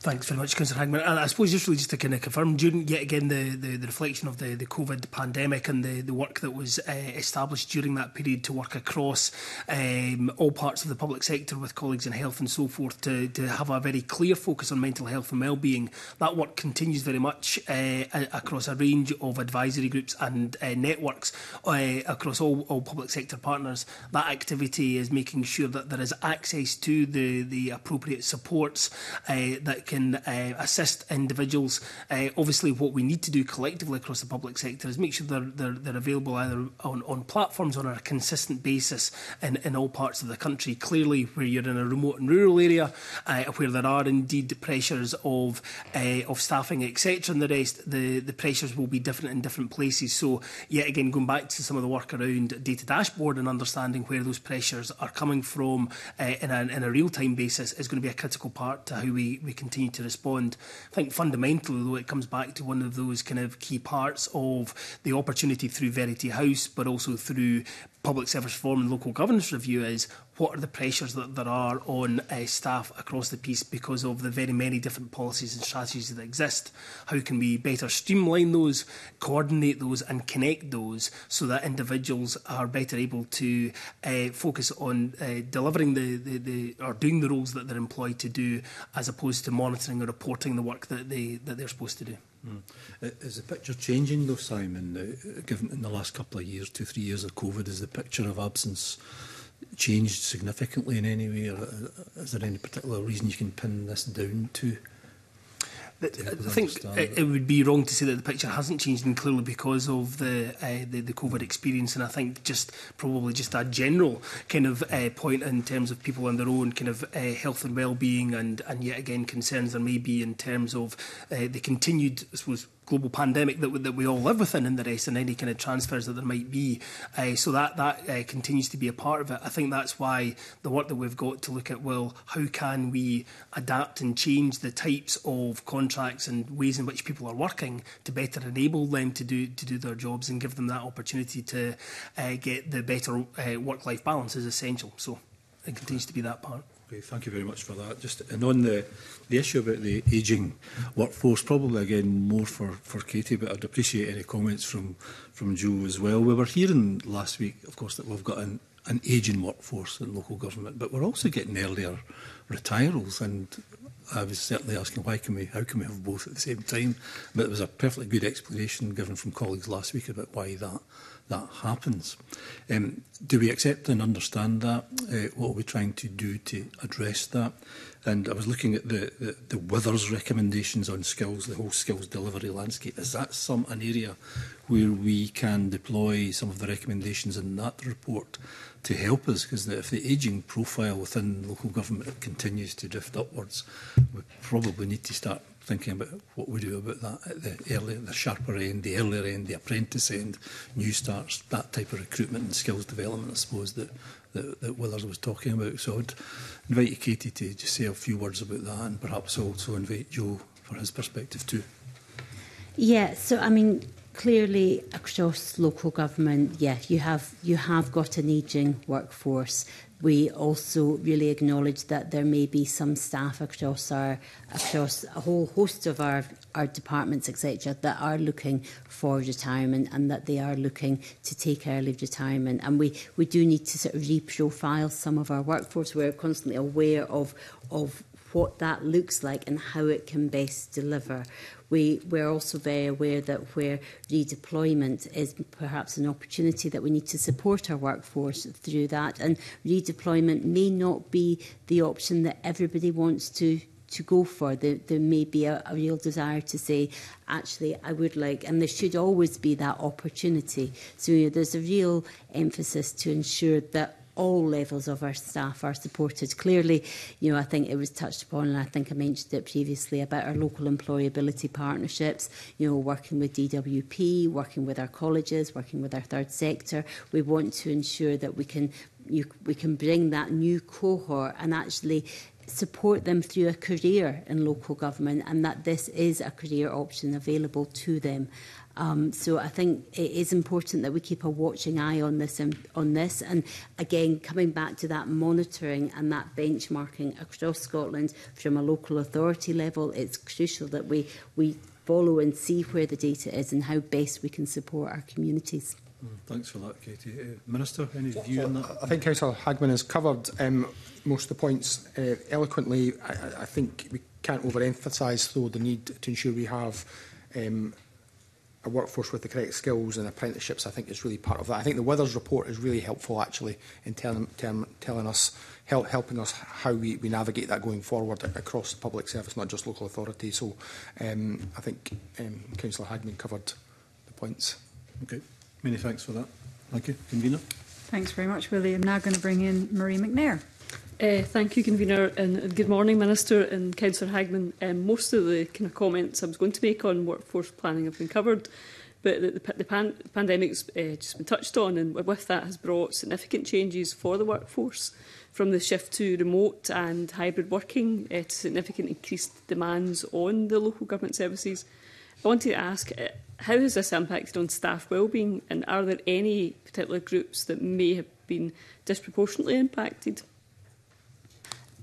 Thanks very much, Councillor Hagman. And I suppose just really just to kind of confirm, during yet again the, the, the reflection of the, the COVID pandemic and the, the work that was uh, established during that period to work across um, all parts of the public sector with colleagues in health and so forth to, to have a very clear focus on mental health and well-being. That work continues very much uh, across a range of advisory groups and uh, networks across all, all public sector partners. That activity is making sure that there is access to the, the appropriate supports that can uh, assist individuals. Uh, obviously, what we need to do collectively across the public sector is make sure they're, they're, they're available either on, on platforms on a consistent basis in, in all parts of the country. Clearly, where you're in a remote and rural area, uh, where there are indeed pressures of uh, of staffing, etc., and the rest, the, the pressures will be different in different places. So, yet again, going back to some of the work around data dashboard and understanding where those pressures are coming from uh, in a, in a real time basis is going to be a critical part to how we, we continue continue to respond. I think fundamentally, though, it comes back to one of those kind of key parts of the opportunity through Verity House, but also through public service reform and local governance review is what are the pressures that there are on uh, staff across the piece because of the very many different policies and strategies that exist. How can we better streamline those, coordinate those, and connect those so that individuals are better able to uh, focus on uh, delivering the, the, the or doing the roles that they're employed to do, as opposed to monitoring or reporting the work that they that they're supposed to do. Mm. Is the picture changing though, Simon? Uh, given in the last couple of years, two three years of COVID, is the picture of absence? changed significantly in any way? Or uh, is there any particular reason you can pin this down to? I think it, would be wrong to say that the picture hasn't changed, and clearly because of the uh, the, the, COVID experience, and I think just probably just a general kind of uh, point in terms of people and their own kind of uh, health and well-being, and and yet again concerns there may be in terms of uh, the continued, I suppose, global pandemic that, that we all live within in the race and any kind of transfers that there might be. Uh, so that that uh, continues to be a part of it. I think that's why the work that we've got to look at well, how can we adapt and change the types of contracts and ways in which people are working to better enable them to do to do their jobs and give them that opportunity to uh, get the better uh, work life balance is essential. So it continues to be that part. Okay, thank you very much for that. Just and on the the issue about the ageing workforce, probably again more for, for Katie, but I'd appreciate any comments from from Joe as well. We were hearing last week, of course, that we've got an an ageing workforce in local government, but we're also getting earlier retirals And I was certainly asking why can we, how can we have both at the same time? But there was a perfectly good explanation given from colleagues last week about why that that happens. Um, do we accept and understand that? Uh, what are we trying to do to address that? And I was looking at the, the, the Withers recommendations on skills, the whole skills delivery landscape. Is that some an area where we can deploy some of the recommendations in that report to help us? Because if the ageing profile within local government continues to drift upwards, we probably need to start thinking about what we do about that at the early, the sharper end, the earlier end, the apprentice end, new starts, that type of recruitment and skills development, I suppose, that, that, that Willers was talking about. So I'd invite Katie to just say a few words about that and perhaps also invite Joe for his perspective too. Yeah, so I mean, clearly across local government, yeah, you have you have got an ageing workforce. We also really acknowledge that there may be some staff across our across a whole host of our our departments, etc., that are looking for retirement and that they are looking to take early retirement. And we, we do need to sort of reprofile some of our workforce. We're constantly aware of of what that looks like and how it can best deliver. We, we're also very aware that where redeployment is perhaps an opportunity that we need to support our workforce through that and redeployment may not be the option that everybody wants to to go for. There, there may be a, a real desire to say, actually, I would like, and there should always be that opportunity. So you know, there's a real emphasis to ensure that all levels of our staff are supported. Clearly, you know, I think it was touched upon, and I think I mentioned it previously about our local employability partnerships. You know, working with DWP, working with our colleges, working with our third sector. We want to ensure that we can. You, we can bring that new cohort and actually support them through a career in local government and that this is a career option available to them. Um, so I think it is important that we keep a watching eye on this and on this. And again, coming back to that monitoring and that benchmarking across Scotland from a local authority level, it's crucial that we we follow and see where the data is and how best we can support our communities. Mm, thanks for that, Katie. Uh, Minister, any view so on that? I think Councillor Hagman has covered um, most of the points uh, eloquently. I, I think we can't overemphasise, though, the need to ensure we have um, a workforce with the correct skills and apprenticeships, I think is really part of that. I think the Withers report is really helpful actually in telling, telling, telling us, help, helping us how we, we navigate that going forward across the public service, not just local authority. So um, I think um, Councillor Hagman covered the points. Okay, many thanks for that. Thank you. Convener. Thanks very much, Willie. I'm now going to bring in Marie McNair. Uh, thank you, Convener, and, and good morning, Minister and Councillor Hagman. Um, most of the kind of comments I was going to make on workforce planning have been covered, but the, the, the pan pandemic's uh, just been touched on, and with that has brought significant changes for the workforce, from the shift to remote and hybrid working uh, to significant increased demands on the local government services. I wanted to ask, uh, how has this impacted on staff wellbeing, and are there any particular groups that may have been disproportionately impacted?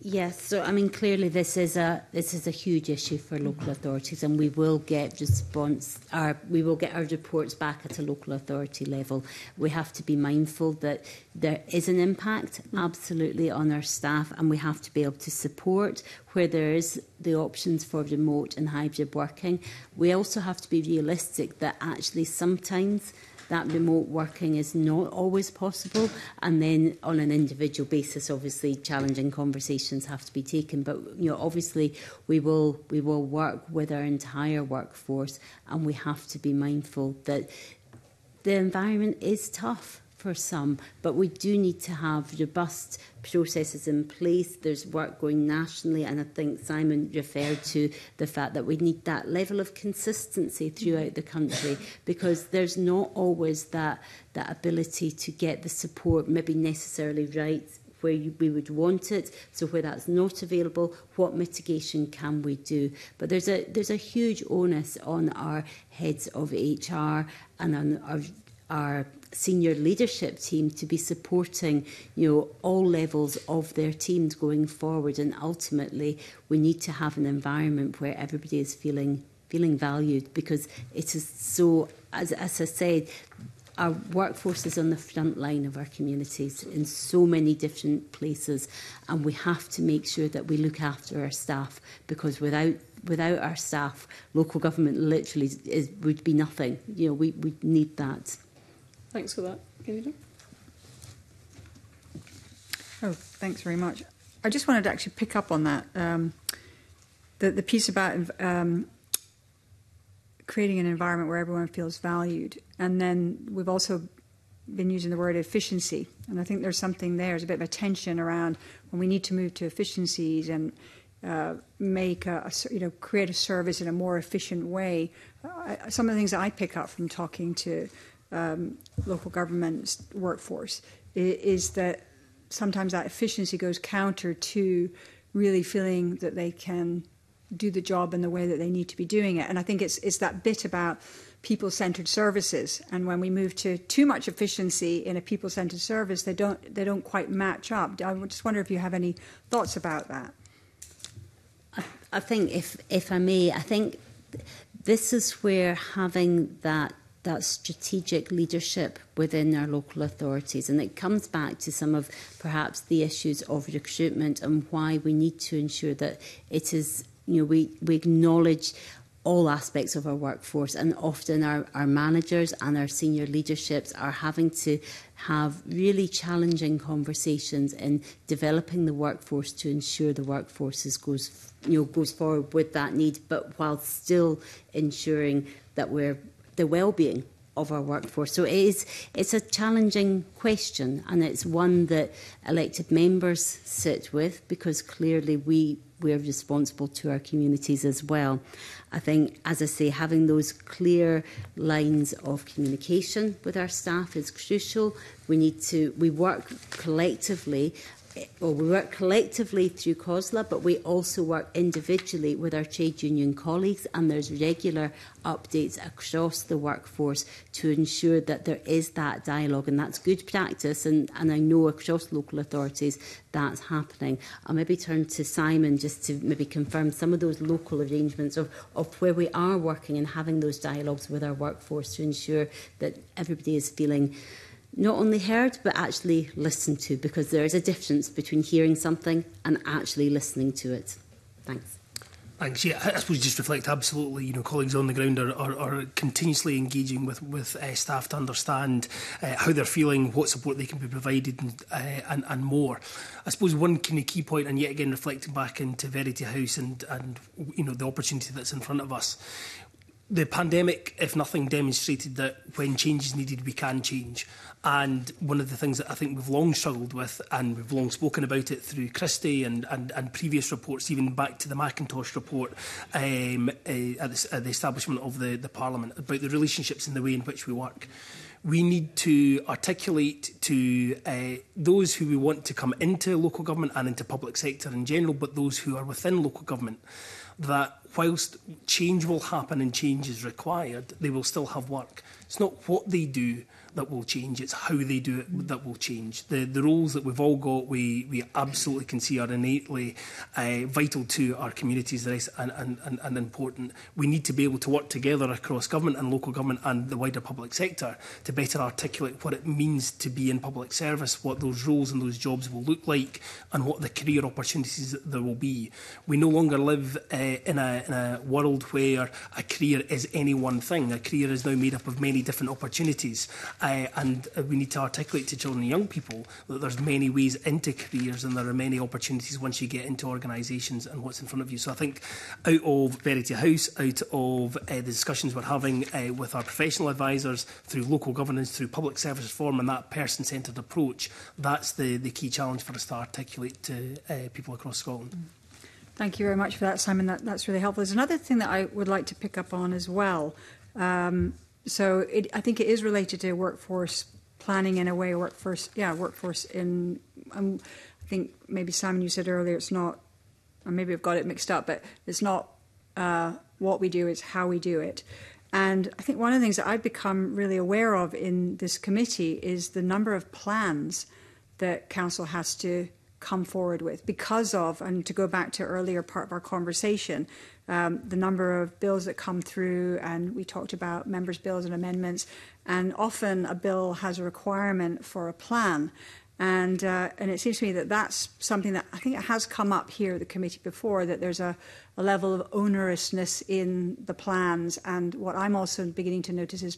Yes, so I mean clearly this is a this is a huge issue for local mm-hmm. authorities, and we will get response. Our, we will get our reports back at a local authority level. We have to be mindful that there is an impact mm-hmm. absolutely on our staff, and we have to be able to support where there is the options for remote and hybrid working. We also have to be realistic that actually sometimes that remote working is not always possible. And then on an individual basis, obviously, challenging conversations have to be taken. But you know, obviously, we will we will work with our entire workforce, and we have to be mindful that the environment is tough for some, but we do need to have robust processes in place. There's work going nationally, and I think Simon referred to the fact that we need that level of consistency throughout the country because there's not always that that ability to get the support maybe necessarily right where you, we would want it. So where that's not available, what mitigation can we do? But there's a there's a huge onus on our heads of HR and on our our senior leadership team to be supporting you know all levels of their teams going forward and ultimately we need to have an environment where everybody is feeling feeling valued because it is so as, as I said our workforce is on the front line of our communities in so many different places and we have to make sure that we look after our staff because without without our staff local government literally is, would be nothing you know we we need that Thanks for that, do? Oh, thanks very much. I just wanted to actually pick up on that. Um, the, the piece about um, creating an environment where everyone feels valued. And then we've also been using the word efficiency. And I think there's something there, there's a bit of a tension around when we need to move to efficiencies and uh, make a, a, you know create a service in a more efficient way. Uh, some of the things that I pick up from talking to um, local government's workforce is that sometimes that efficiency goes counter to really feeling that they can do the job in the way that they need to be doing it. And I think it's it's that bit about people centered services. And when we move to too much efficiency in a people centered service, they don't they don't quite match up. I just wonder if you have any thoughts about that. I, I think if if I may, I think this is where having that that strategic leadership within our local authorities. And it comes back to some of perhaps the issues of recruitment and why we need to ensure that it is, you know, we, we acknowledge all aspects of our workforce and often our, our managers and our senior leaderships are having to have really challenging conversations in developing the workforce to ensure the workforce is goes you know goes forward with that need but while still ensuring that we're the well-being of our workforce. So it is it's a challenging question and it's one that elected members sit with because clearly we we're responsible to our communities as well. I think, as I say, having those clear lines of communication with our staff is crucial. We need to we work collectively well, we work collectively through COSLA, but we also work individually with our trade union colleagues, and there's regular updates across the workforce to ensure that there is that dialogue, and that's good practice. And, and I know across local authorities that's happening. I'll maybe turn to Simon just to maybe confirm some of those local arrangements of, of where we are working and having those dialogues with our workforce to ensure that everybody is feeling not only heard but actually listened to because there is a difference between hearing something and actually listening to it. Thanks. Thanks. Yeah, I suppose just reflect absolutely. You know, colleagues on the ground are, are, are continuously engaging with with uh, staff to understand uh, how they're feeling, what support they can be provided, and, uh, and, and more. I suppose one kind of key point, and yet again reflecting back into Verity House and and you know the opportunity that's in front of us. The pandemic, if nothing, demonstrated that when change is needed, we can change. And one of the things that I think we've long struggled with, and we've long spoken about it through Christie and, and, and previous reports, even back to the Macintosh report um, uh, at, the, at the establishment of the, the Parliament, about the relationships and the way in which we work. We need to articulate to uh, those who we want to come into local government and into public sector in general, but those who are within local government, that whilst change will happen and change is required, they will still have work. It's not what they do that will change. It's how they do it that will change. The the roles that we've all got, we we absolutely can see are innately uh, vital to our communities and, and, and, and important. We need to be able to work together across government and local government and the wider public sector to better articulate what it means to be in public service, what those roles and those jobs will look like, and what the career opportunities there will be. We no longer live uh, in, a, in a world where a career is any one thing. A career is now made up of many different opportunities. Uh, and uh, we need to articulate to children and young people that there's many ways into careers and there are many opportunities once you get into organisations and what's in front of you. So I think out of Verity House, out of uh, the discussions we're having uh, with our professional advisors through local governance, through public service reform and that person-centred approach, that's the, the key challenge for us to articulate to uh, people across Scotland. Mm. Thank you very much for that, Simon. That, that's really helpful. There's another thing that I would like to pick up on as well. Um, so it, I think it is related to workforce planning in a way, workforce, yeah, workforce in, um, I think maybe Simon, you said earlier, it's not, or maybe I've got it mixed up, but it's not uh, what we do, it's how we do it. And I think one of the things that I've become really aware of in this committee is the number of plans that council has to come forward with because of, and to go back to earlier part of our conversation, um, the number of bills that come through, and we talked about members' bills and amendments, and often a bill has a requirement for a plan. And, uh, and it seems to me that that's something that I think it has come up here at the committee before that there's a, a level of onerousness in the plans. And what I'm also beginning to notice is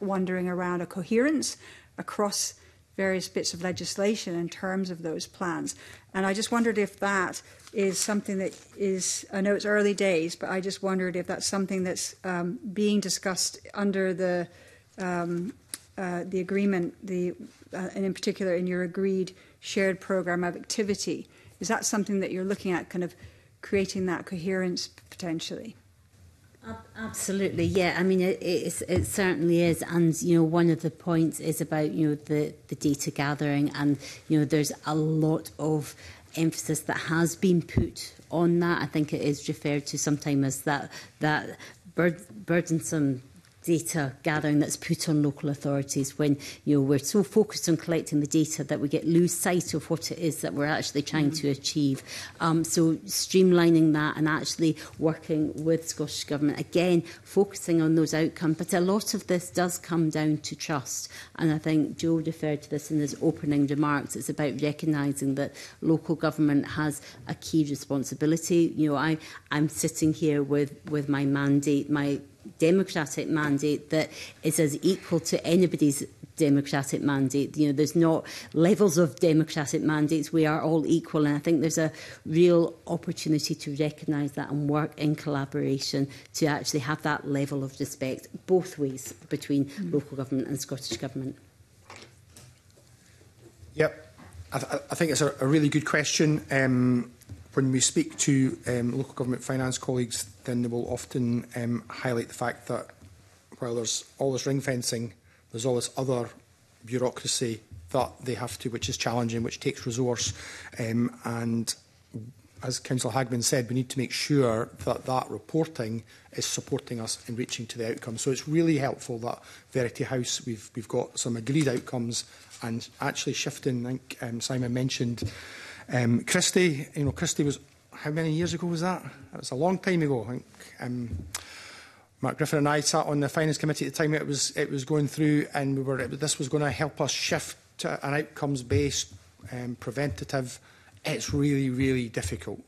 wandering around a coherence across various bits of legislation in terms of those plans. And I just wondered if that is something that is, I know it's early days, but I just wondered if that's something that's um, being discussed under the um, uh, the agreement, the, uh, and in particular in your agreed shared program of activity. Is that something that you're looking at, kind of creating that coherence potentially? Absolutely, yeah. I mean, it, it, it certainly is, and you know, one of the points is about you know the the data gathering, and you know, there's a lot of emphasis that has been put on that. I think it is referred to sometimes as that that bur burdensome data gathering that's put on local authorities when you know we're so focused on collecting the data that we get lose sight of what it is that we're actually trying mm. to mm-hmm. achieve. Um, so streamlining that and actually working with Scottish Government again, focusing on those outcomes. But a lot of this does come down to trust, and I think Joe referred to this in his opening remarks. It's about recognizing that local government has a key responsibility. You know, I I'm sitting here with with my mandate, my democratic mandate that is as equal to anybody's democratic mandate. You know, there's not levels of democratic mandates. We are all equal. And I think there's a real opportunity to recognise that and work in collaboration to actually have that level of respect both ways between mm. local government and Scottish government. Yep. I, th I think it's a, a really good question. Um, when we speak to um, local government finance colleagues, then they will often um, highlight the fact that while there's all this ring fencing, there's all this other bureaucracy that they have to, which is challenging, which takes resource. Um, and as Councillor Hagman said, we need to make sure that that reporting is supporting us in reaching to the outcome. So it's really helpful that Verity House, we've, we've got some agreed outcomes and actually shifting, I think um, Simon mentioned, Um, Christie, you know, Christie was, how many years ago was that? It was a long time ago, I think. Um, Mark Griffin and I sat on the Finance Committee at the time it was, it was going through and we were, it, this was going to help us shift to an outcomes-based, um, preventative. It's really, really difficult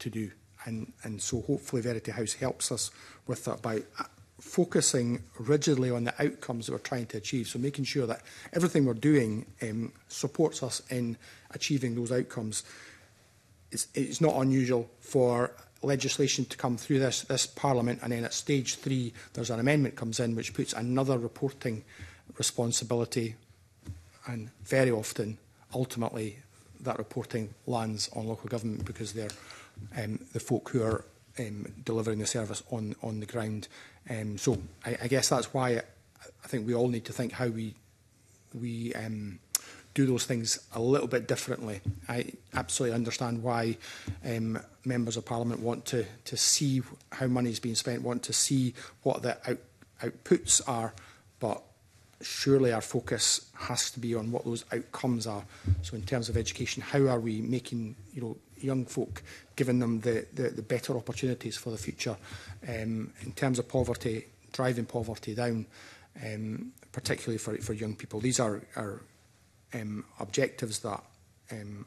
to do. And, and so hopefully Verity House helps us with that by focusing rigidly on the outcomes that we're trying to achieve. So making sure that everything we're doing um, supports us in achieving those outcomes. It's, it's not unusual for legislation to come through this, this Parliament and then at stage three there's an amendment comes in which puts another reporting responsibility and very often ultimately that reporting lands on local government because they're um, the folk who are um, delivering the service on, on the ground Um, so I, I guess that's why I, think we all need to think how we we um, do those things a little bit differently. I absolutely understand why um, members of parliament want to to see how money is being spent, want to see what the out, outputs are, but surely our focus has to be on what those outcomes are. So in terms of education, how are we making you know young folk, giving them the, the, the better opportunities for the future um, in terms of poverty, driving poverty down, um, particularly for, for young people. These are, are um, objectives that um,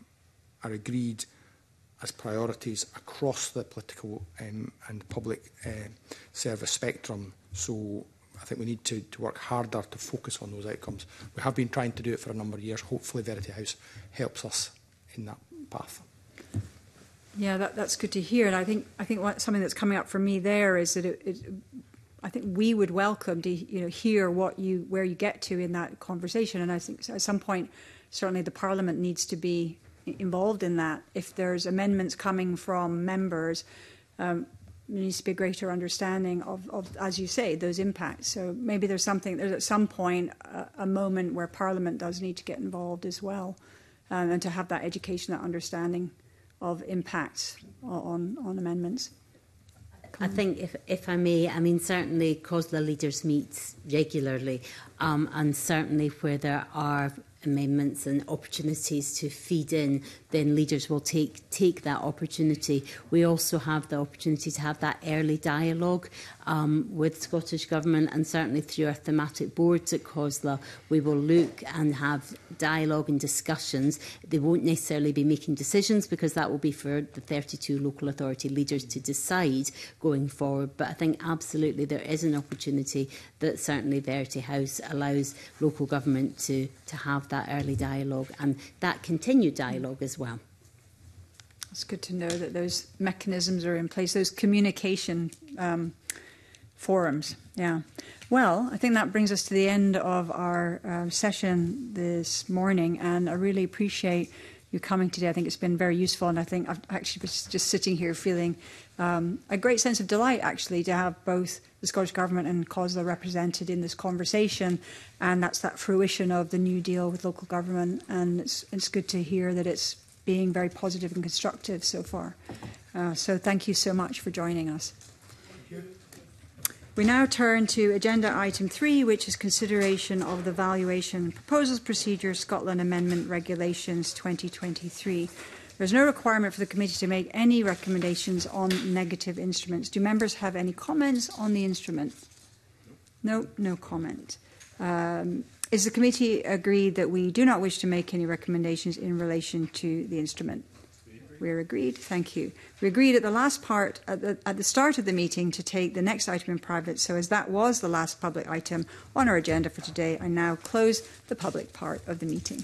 are agreed as priorities across the political um, and public uh, service spectrum. So I think we need to, to work harder to focus on those outcomes. We have been trying to do it for a number of years. Hopefully Verity House helps us in that path. Yeah, that, that's good to hear. And I think I think what, something that's coming up for me there is that it, it, I think we would welcome to you know hear what you where you get to in that conversation. And I think at some point, certainly the Parliament needs to be involved in that. If there's amendments coming from members, um, there needs to be a greater understanding of, of, as you say, those impacts. So maybe there's something there's at some point a, a moment where Parliament does need to get involved as well, um, and to have that education, that understanding. of impact on, on amendments. I think, if, if I may, I mean, certainly COSLA leaders meet regularly, um, and certainly where there are amendments and opportunities to feed in, then leaders will take take that opportunity. We also have the opportunity to have that early dialogue um, with Scottish Government and certainly through our thematic boards at COSLA, we will look and have dialogue and discussions. They won't necessarily be making decisions because that will be for the 32 local authority leaders to decide going forward. But I think absolutely there is an opportunity that certainly Verity House allows local government to, to have that early dialogue and that continued dialogue as well. It's good to know that those mechanisms are in place, those communication um, forums. Yeah. Well, I think that brings us to the end of our um, session this morning, and I really appreciate you coming today. I think it's been very useful, and I think I've actually just sitting here feeling um, a great sense of delight, actually, to have both the Scottish Government and COSLA are represented in this conversation. And that's that fruition of the new deal with local government. And it's, it's good to hear that it's being very positive and constructive so far. Uh, so thank you so much for joining us. We now turn to agenda item three, which is consideration of the valuation proposals procedure Scotland Amendment Regulations 2023. There's no requirement for the committee to make any recommendations on negative instruments. Do members have any comments on the instrument? No, no comment. Um, is the committee agreed that we do not wish to make any recommendations in relation to the instrument? We're agreed. Thank you. We agreed at the last part, at the, at the, start of the meeting, to take the next item in private. So, as that was the last public item on our agenda for today, I now close the public part of the meeting.